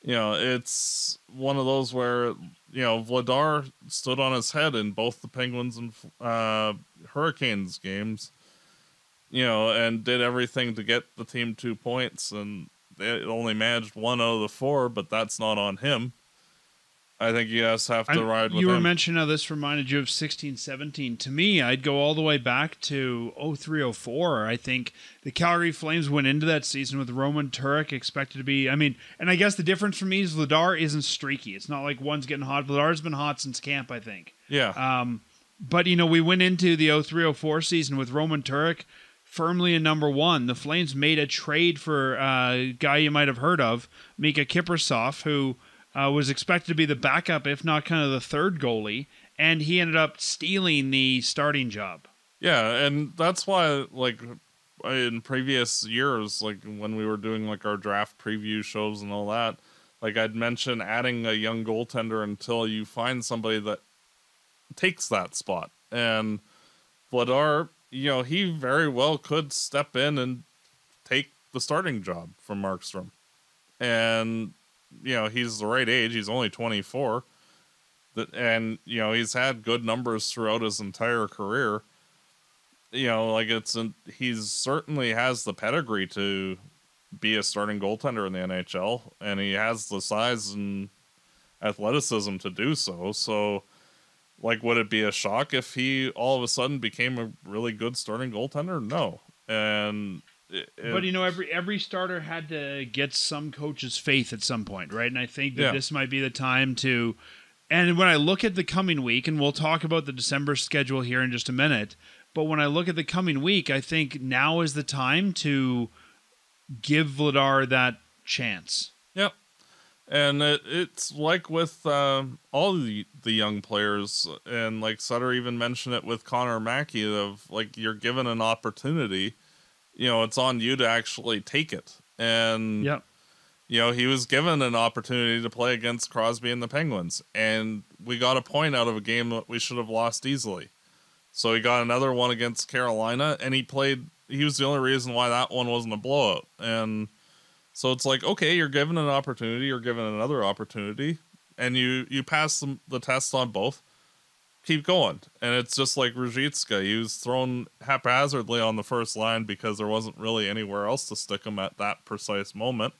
you know, it's one of those where you know Vladar stood on his head in both the Penguins and uh, Hurricanes games, you know, and did everything to get the team two points, and they only managed one out of the four, but that's not on him. I think you guys have to I'm- ride with you were him. mentioning how this reminded you of 16 17. To me, I'd go all the way back to 03 04. I think the Calgary Flames went into that season with Roman Turek expected to be. I mean, and I guess the difference for me is Vladar isn't streaky. It's not like one's getting hot. Vladar's been hot since camp, I think. yeah, Um, but you know, we went into the 0304 season with Roman Turek firmly in number one. The Flames made a trade for a guy you might have heard of, Miikka Kiprusoff, who uh, was expected to be the backup, if not kind of the third goalie, and he ended up stealing the starting job. Yeah, and that's why like in previous years, like when we were doing like our draft preview shows and all that, like I'd mention adding a young goaltender until you find somebody that takes that spot. And Vladar, you know, he very well could step in and take the starting job from Markstrom. And you know, he's the right age. He's only 24. That and you know, he's had good numbers throughout his entire career you know, like it's an, he's certainly has the pedigree to be a starting goaltender in the NHL, and he has the size and athleticism to do so. So, like, would it be a shock if he all of a sudden became a really good starting goaltender? No, and it, But you know, every every starter had to get some coach's faith at some point, right? And I think that Yeah. this might be the time to. And when I look at the coming week, and we'll talk about the December schedule here in just a minute, but when I look at the coming week, I think now is the time to give Vladar that chance. Yep. And it, it's like with um, all the, the young players, and like Sutter even mentioned it with Connor Mackey of like you're given an opportunity, you know, it's on you to actually take it. And yeah you know, he was given an opportunity to play against Crosby and the Penguins, and we got a point out of a game that we should have lost easily. So he got another one against Carolina, and he played. He was the only reason why that one wasn't a blowout. And so it's like, okay, you're given an opportunity, you're given another opportunity, and you you pass the, the test on both. Keep going, and it's just like Ruzicka. He was thrown haphazardly on the first line because there wasn't really anywhere else to stick him at that precise moment,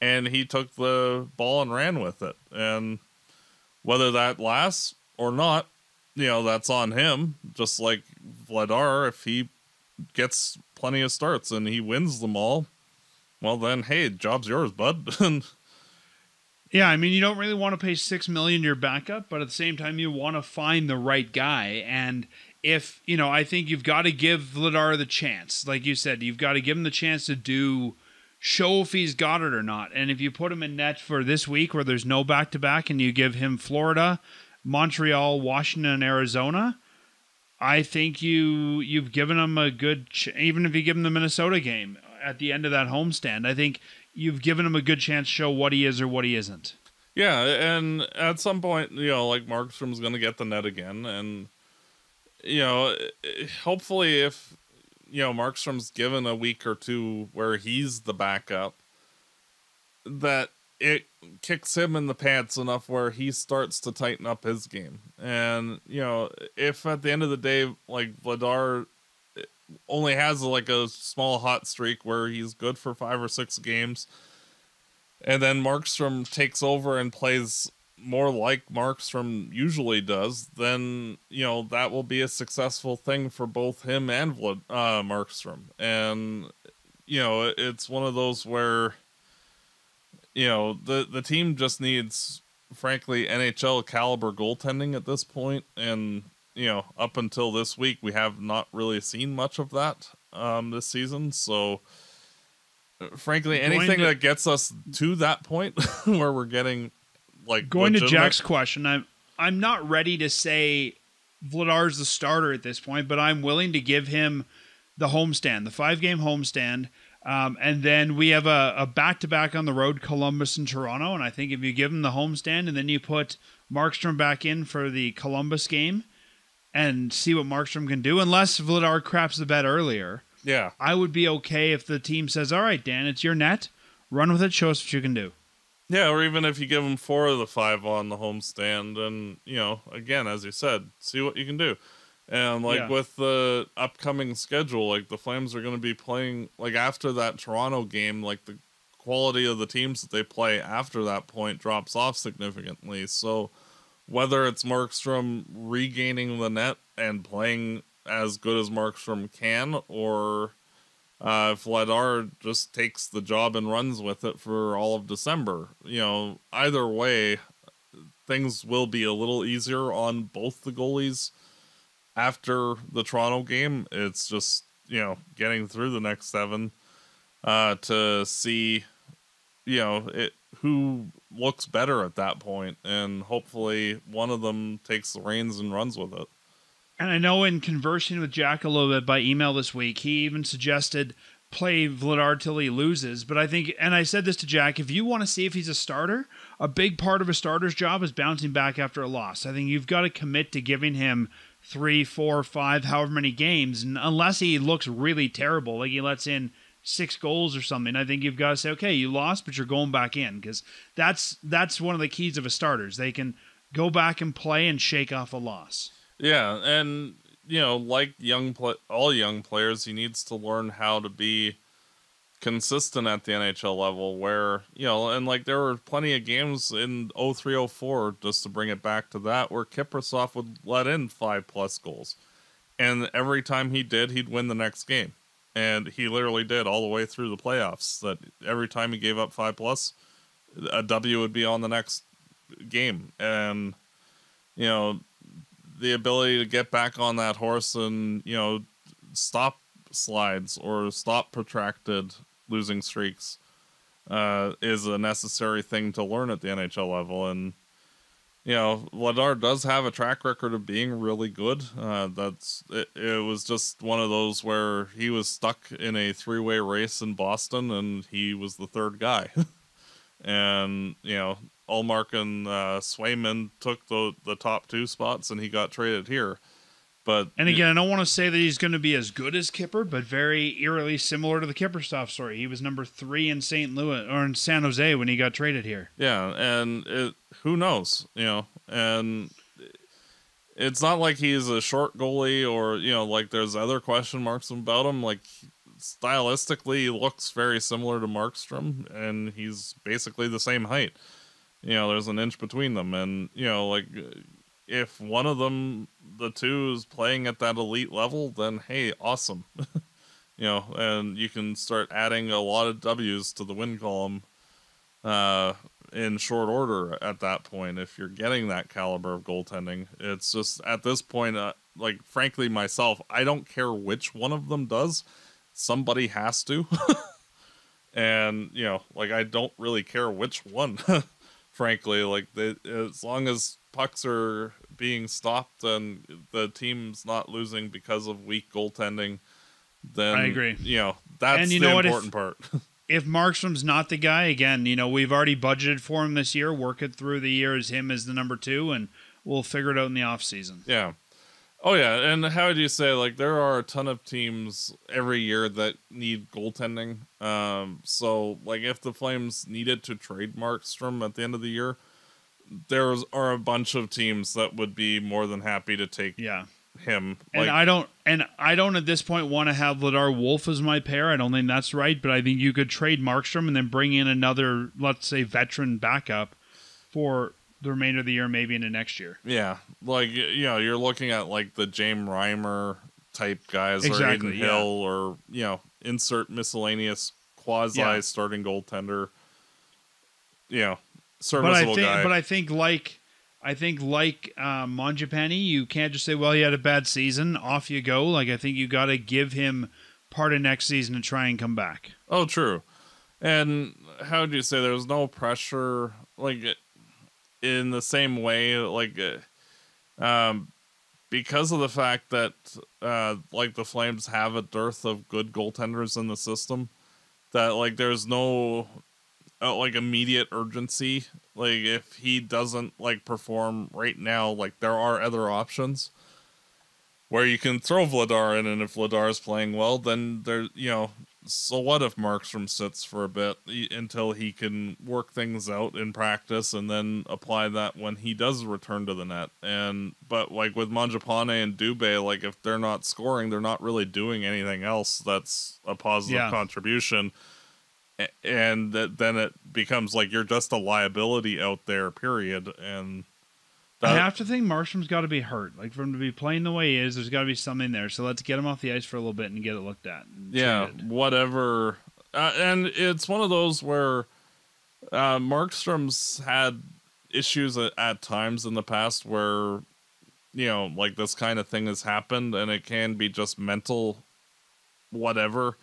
and he took the ball and ran with it. And whether that lasts or not, you know, that's on him. Just like Vladar, if he gets plenty of starts and he wins them all, well then, hey, job's yours, bud. Yeah, I mean, you don't really want to pay six million to your backup, but at the same time, you want to find the right guy. And if you know, I think you've got to give Vladar the chance. Like you said, you've got to give him the chance to do show if he's got it or not. And if you put him in net for this week where there's no back to back, and you give him Florida, Montreal, Washington, Arizona, I think you you've given him a good ch- even if you give him the Minnesota game at the end of that homestand. I think you've given him a good chance to show what he is or what he isn't. Yeah, and at some point, you know, like Markstrom's going to get the net again, and you know, hopefully, if you know Markstrom's given a week or two where he's the backup, that it kicks him in the pants enough where he starts to tighten up his game. And you know, if at the end of the day, like Vladar only has like a small hot streak where he's good for five or six games and then Markstrom takes over and plays more like Markstrom usually does, then you know that will be a successful thing for both him and uh, Markstrom. And you know it's one of those where you know the the team just needs, frankly, NHL caliber goaltending at this point, and you know up until this week we have not really seen much of that um, this season. So frankly, anything to, that gets us to that point where we're getting like going legitimate. to Jack's question, I'm I'm not ready to say Vladar's the starter at this point, but I'm willing to give him the homestand, the five game homestand. Um, and then we have a back to back on the road, Columbus and Toronto. And I think if you give him the homestand and then you put Markstrom back in for the Columbus game and see what Markstrom can do, unless Vladar craps the bed earlier, yeah. I would be okay if the team says, "All right, Dan, it's your net. Run with it. Show us what you can do." Yeah, or even if you give them four of the five on the homestand, and you know, again, as you said, see what you can do. And like yeah. with the upcoming schedule, like the Flames are going to be playing like after that Toronto game, like the quality of the teams that they play after that point drops off significantly. So whether it's Markstrom regaining the net and playing as good as Markstrom can, or uh, if Vladar just takes the job and runs with it for all of December. You know, either way, things will be a little easier on both the goalies after the Toronto game. It's just, you know, getting through the next seven uh, to see, you know, it who looks better at that point, and hopefully one of them takes the reins and runs with it. And I know in conversing with Jack a little bit by email this week, he even suggested play Vladar till he loses. But I think, and I said this to Jack, if you want to see if he's a starter, a big part of a starter's job is bouncing back after a loss. I think you've got to commit to giving him three, four, five, however many games, and unless he looks really terrible, like he lets in six goals or something, I think you've got to say, okay, you lost, but you're going back in because that's that's one of the keys of a starters. They can go back and play and shake off a loss. Yeah, and you know, like young all young players, he needs to learn how to be consistent at the NHL level. Where you know, and like there were plenty of games in 0304, just to bring it back to that, where Kiprusoff would let in five plus goals, and every time he did, he'd win the next game, and he literally did all the way through the playoffs. That every time he gave up five plus, a W would be on the next game, and you know the ability to get back on that horse and you know stop slides or stop protracted losing streaks uh, is a necessary thing to learn at the NHL level. And you know, Vladar does have a track record of being really good. Uh, that's it, it. was just one of those where he was stuck in a three-way race in Boston, and he was the third guy. and you know, Ullmark and uh, Swayman took the the top two spots, and he got traded here. But and again, I don't want to say that he's going to be as good as Kipper, but very eerily similar to the Kipper stuff story. He was number three in St. Louis or in San Jose when he got traded here. Yeah, and it, who knows, you know, and it's not like he's a short goalie or you know, like there's other question marks about him. Like stylistically, he looks very similar to Markstrom, and he's basically the same height. You know there's an inch between them. And you know like if one of them the two is playing at that elite level then hey awesome. You know and you can start adding a lot of w's to the win column uh in short order at that point if you're getting that caliber of goaltending it's just at this point uh, like frankly myself i don't care which one of them does somebody has to and you know like i don't really care which one frankly. Like they, as long as pucks are being stopped and the team's not losing because of weak goaltending, then I agree. You know that's And you the know what, if- important part. if Markstrom's not the guy, again, you know, we've already budgeted for him this year. Work it through the year as him as the number two, and we'll figure it out in the off season. Yeah. Oh yeah, and how would you say like there are a ton of teams every year that need goaltending. Um, so like if the Flames needed to trade Markstrom at the end of the year, there are a bunch of teams that would be more than happy to take Yeah. Him. And Like, I don't and I don't at this point want to have Vladar Wolf as my pair. I don't think that's right, but I think you could trade Markstrom and then bring in another, let's say, veteran backup for the remainder of the year, maybe into next year. yeah, like you know, you're looking at like the James Reimer type guys Exactly, or Adin yeah. Hill or you know insert miscellaneous quasi Yeah. starting goaltender. You know, But serviceable I think, guy. but I think like, I think like uh, Mangiapane, you can't just say, "Well, he had a bad season, off you go." Like I think you got to give him part of next season to try and come back. Oh, true. And how do you say there's no pressure like in the same way like uh, um because of the fact that uh like the Flames have a dearth of good goaltenders in the system that like there's no uh, like immediate urgency like if he doesn't like perform right now like there are other options where you can throw Vladar in, and if Vladar is playing well, then there, you know, so what if Markstrom sits for a bit until he can work things out in practice, and then apply that when he does return to the net. And but like with Mangiapane and Dubé, like if they're not scoring, they're not really doing anything else that's a positive Yeah. contribution. And that then it becomes like you're just a liability out there, period. And I have to think Markstrom's got to be hurt. Like for him to be playing the way he is, there's got to be something there. So let's get him off the ice for a little bit and get it looked at. yeah treated. whatever uh, and it's one of those where uh, markstrom's had issues at, at times in the past where you know like this kind of thing has happened and it can be just mental whatever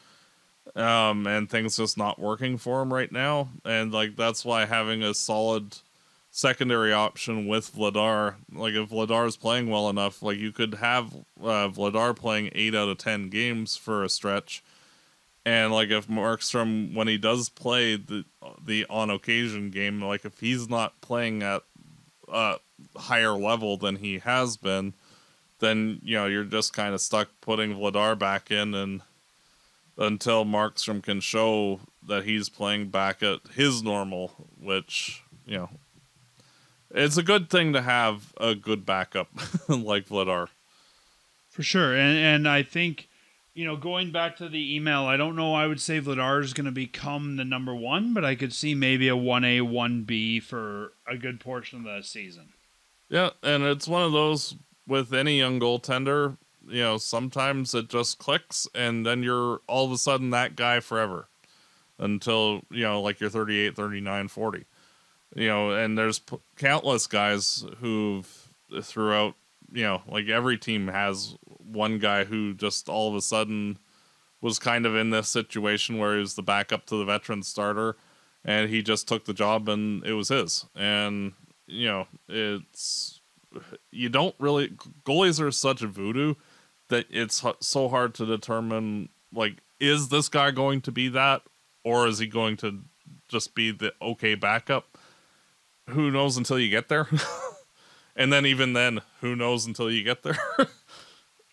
um and things just not working for him right now and like that's why having a solid secondary option with Vladar. Like if Vladar is playing well enough, like you could have uh, Vladar playing eight out of ten games for a stretch, and like if Markstrom when he does play the the on occasion game, like if he's not playing at a higher level than he has been, then you know you're just kind of stuck putting Vladar back in and until Markstrom can show that he's playing back at his normal, which you know it's a good thing to have a good backup like Vladar. For sure. And and I think, you know, going back to the email, I don't know I would say Vladar is going to become the number 1, but I could see maybe a 1A 1B for a good portion of the season. Yeah, and it's one of those with any young goaltender, you know, sometimes it just clicks and then you're all of a sudden that guy forever until, you know, like you're 38, 39, 40. You know, and there's p- countless guys who've throughout, you know, like every team has one guy who just all of a sudden was kind of in this situation where he was the backup to the veteran starter and he just took the job and it was his. And, you know, it's you don't really goalies are such a voodoo that it's so hard to determine like is this guy going to be that or is he going to just be the okay backup who knows until you get there and then even then who knows until you get there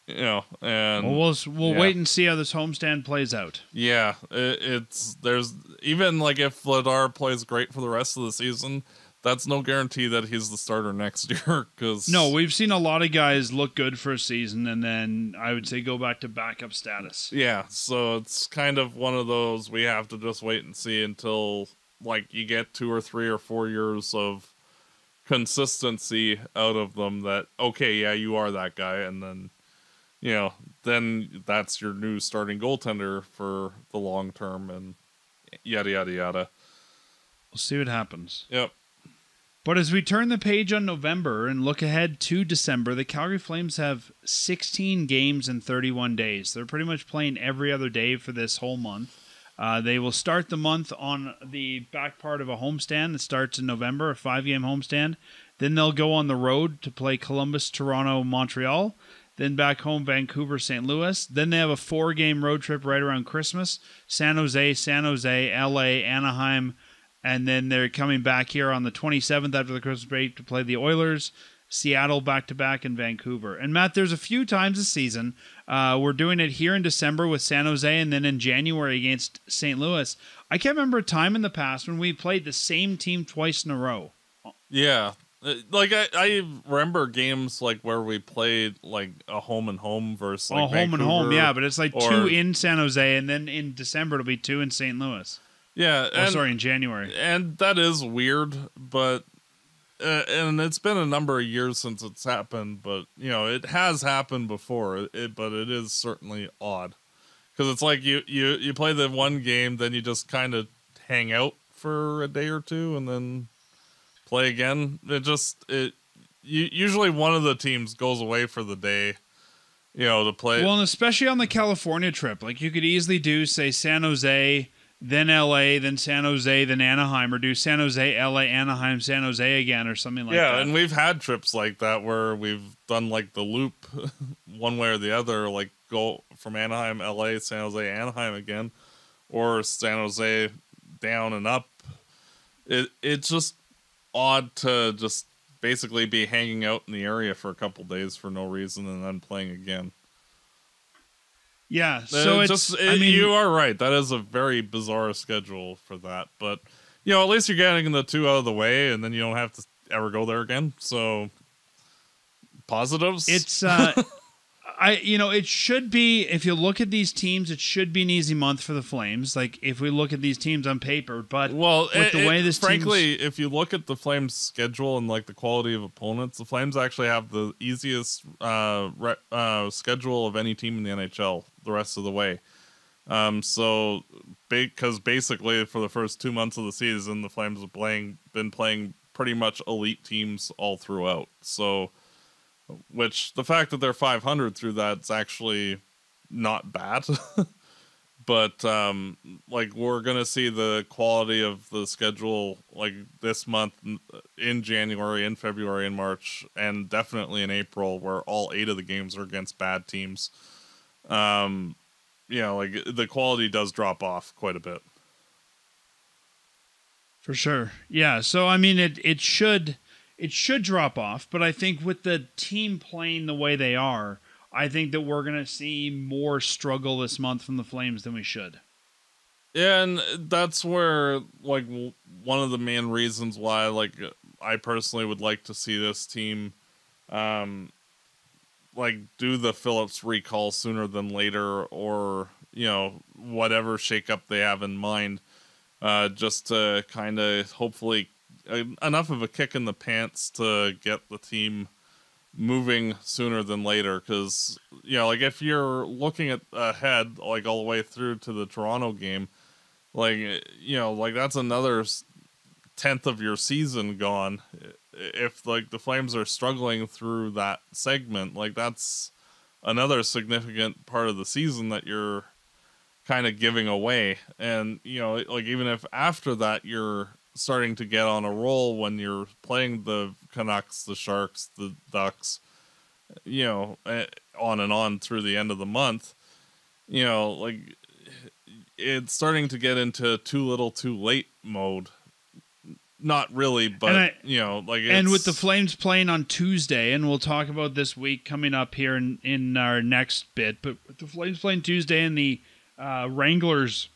you know and Well, we'll, we'll yeah. wait and see how this homestand plays out. yeah, it, it's there's even like if Vladar plays great for the rest of the season, that's no guarantee that he's the starter next year. Because No, we've seen a lot of guys look good for a season and then I would say go back to backup status. yeah, so it's kind of one of those we have to just wait and see until like you get two or three or four years of consistency out of them. That okay, yeah, you are that guy, and then you know then that's your new starting goaltender for the long term and yada yada yada. We'll see what happens. Yep. But as we turn the page on November and look ahead to December, the Calgary Flames have 16 games in 31 days. They're pretty much playing every other day for this whole month. Uh, they will start the month on the back part of a homestand that starts in November, a five game homestand. Then they'll go on the road to play Columbus, Toronto, Montreal. Then back home, Vancouver, St. Louis. Then they have a four game road trip right around Christmas San Jose, San Jose, LA, Anaheim. And then they're coming back here on the 27th after the Christmas break to play the Oilers, Seattle back to back, and Vancouver. And Matt, there's a few times this season. Uh, we're doing it here in December with San Jose and then in January against St. Louis. I can't remember a time in the past when we played the same team twice in a row. Yeah. Uh, Like I, I remember games like where we played like a home and home versus like oh, home and home, yeah, but it's like or- two in San Jose, and then in December it'll be two in St. Louis. Yeah. Oh, sorry, in January. and that is weird but uh, and it's been a number of years since it's happened but you know it has happened before it, but it is certainly odd because it's like you you you play the one game then you just kind of hang out for a day or two and then play again it just it you, usually one of the teams goes away for the day you know to play Well, and especially on the California trip, like you could easily do, say, San Jose, then LA, then San Jose, then Anaheim, or do San Jose, LA, Anaheim, San Jose again, or something like yeah, that. Yeah, and we've had trips like that where we've done like the loop one way or the other, like go from Anaheim, LA, San Jose, Anaheim again, or San Jose down and up. It it's just odd to just basically be hanging out in the area for a couple days for no reason and then playing again. Yeah. Uh, So it's, just I mean, you are right. That is a very bizarre schedule for that, but you know, at least you're getting the two out of the way, and then you don't have to ever go there again. So positives. it's uh, I you know it should be if you look at these teams, it should be an easy month for the Flames. Like if we look at these teams on paper, but well, with the way it- this frankly, if you look at the Flames' schedule and like the quality of opponents, the Flames actually have the easiest uh, re- uh, schedule of any team in the NHL the rest of the way. Um, so, because basically for the first two months of the season, the Flames have playing been playing pretty much elite teams all throughout. So, which the fact that they're 500 through that's actually not bad. but um, like we're gonna see the quality of the schedule like this month in January, in February, in March, and definitely in April, where all eight of the games are against bad teams. Um, you know, like the quality does drop off quite a bit. For sure. Yeah. So I mean it it should it should drop off, but I think with the team playing the way they are, I think that we're gonna see more struggle this month from the Flames than we should. Yeah, and that's where like one of the main reasons why like i personally would like to see this team um like do the phillips recall sooner than later or you know whatever shakeup they have in mind uh just to kind of hopefully uh, enough of a kick in the pants to get the team moving sooner than later because you know like if you're looking at ahead like all the way through to the toronto game like you know like that's another tenth of your season gone if like the flames are struggling through that segment like that's another significant part of the season that you're kind of giving away. And you know like even if after that you're starting to get on a roll when you're playing the canucks the sharks the ducks you know eh, on and on through the end of the month you know like it's starting to get into too little too late mode not really but I- you know like and with the Flames playing on Tuesday, and we'll talk about this week coming up here in, in our next bit, but with the Flames playing Tuesday and the uh, Wranglers,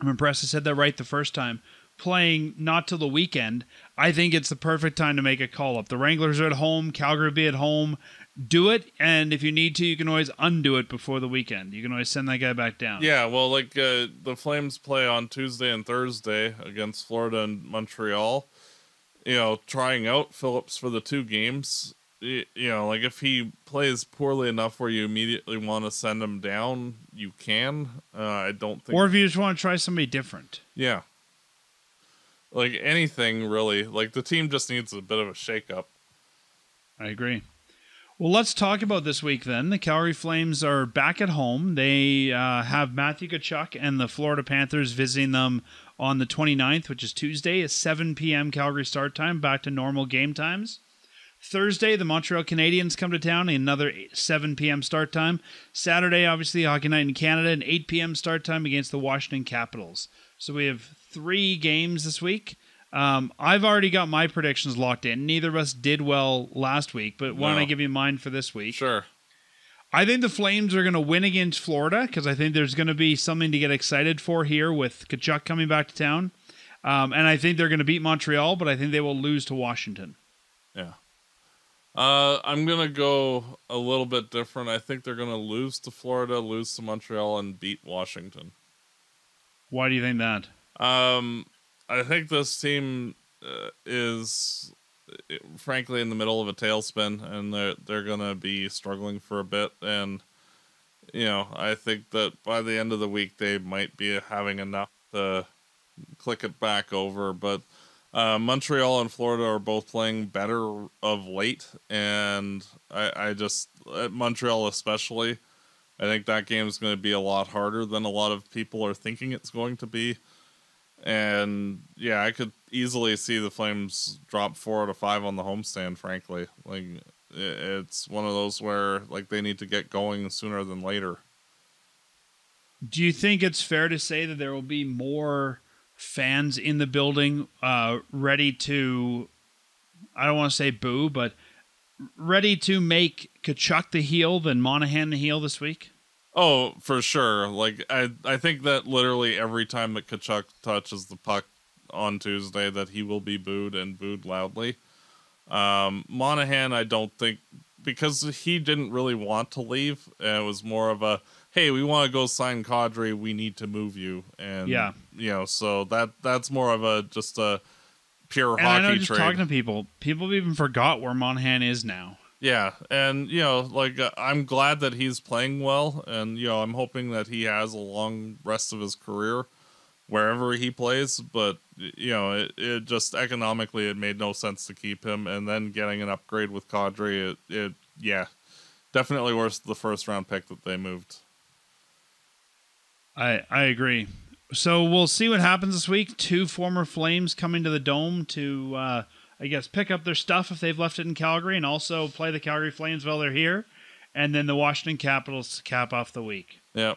I'm impressed I said that right the first time, playing not till the weekend, I think it's the perfect time to make a call up. The Wranglers are at home, Calgary will be at home. Do it, and if you need to, you can always undo it before the weekend. You can always send that guy back down. Yeah, well, like uh, the Flames play on Tuesday and Thursday against Florida and Montreal. You know, trying out Phillips for the two games. You know, like if he plays poorly enough where you immediately want to send him down, you can. Uh, I don't think. Or if you just want to try somebody different. yeah. Like anything really. Like the team just needs a bit of a shakeup. I agree. Well, let's talk about this week then. The Calgary Flames are back at home. They uh, have Matthew Tkachuk and the Florida Panthers visiting them on the 29th, which is Tuesday, a 7 p.m. Calgary start time, back to normal game times. Thursday, the Montreal Canadiens come to town, another 7 p.m. start time. Saturday, obviously, Hockey Night in Canada, an 8 p.m. start time against the Washington Capitals. So we have three games this week. Um, I've already got my predictions locked in. Neither of us did well last week, but why don't No. I give you mine for this week? Sure. I think the Flames are going to win against Florida because I think there's going to be something to get excited for here with Tkachuk coming back to town. Um, and I think they're going to beat Montreal, but I think they will lose to Washington. Yeah. Uh, I'm gonna go a little bit different. I think they're gonna lose to Florida, lose to Montreal, and beat Washington. Why do you think that? Um, I think this team uh, is, uh, frankly, in the middle of a tailspin, and they're they're gonna be struggling for a bit. And you know, I think that by the end of the week, they might be having enough to click it back over. But uh, Montreal and Florida are both playing better of late, and I, I just at Montreal especially. I think that game is going to be a lot harder than a lot of people are thinking it's going to be. And yeah, I could easily see the Flames drop four out of five on the homestand. Frankly, like it's one of those where like they need to get going sooner than later. Do you think it's fair to say that there will be more fans in the building uh, ready to, I don't want to say boo, but ready to make Tkachuk the heel than Monahan the heel this week? Oh, for sure. Like I, I think that literally every time that Tkachuk touches the puck on Tuesday, that he will be booed and booed loudly. Um, Monahan, I don't think because he didn't really want to leave. And it was more of a, hey, we want to go sign Kadri. We need to move you. And Yeah. you know, so that that's more of a just a pure And I know hockey just trade. talking to people, people even forgot where Monahan is now. Yeah, and you know, like uh, I'm glad that he's playing well, and you know, I'm hoping that he has a long rest of his career wherever he plays. But you know, it, it just economically it made no sense to keep him, and then getting an upgrade with Kadri, it, it yeah, definitely worth the first round pick that they moved. I I agree. So we'll see what happens this week. Two former Flames coming to the Dome to, uh, I guess, pick up their stuff if they've left it in Calgary, and also play the Calgary Flames while they're here, and then the Washington Capitals cap off the week. Yeah.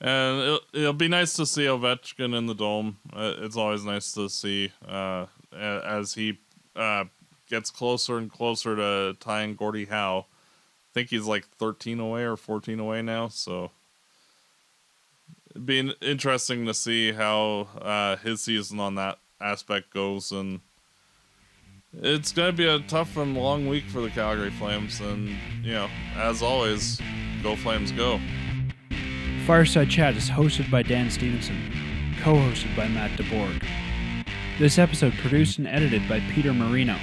And it'll, it'll be nice to see Ovechkin in the dome. Uh, it's always nice to see uh, as he uh, gets closer and closer to tying Gordie Howe. I think he's like 13 away or 14 away now. So it'd be interesting to see how uh, his season on that aspect goes. And it's going to be a tough and long week for the Calgary Flames. And, you know, as always, go Flames, go. Fireside Chat is hosted by Dan Stevenson, co hosted by Matt DeBorg. This episode produced and edited by Peter Marino.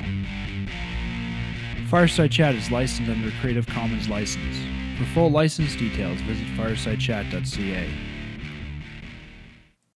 Fireside Chat is licensed under Creative Commons license. For full license details, visit firesidechat.ca.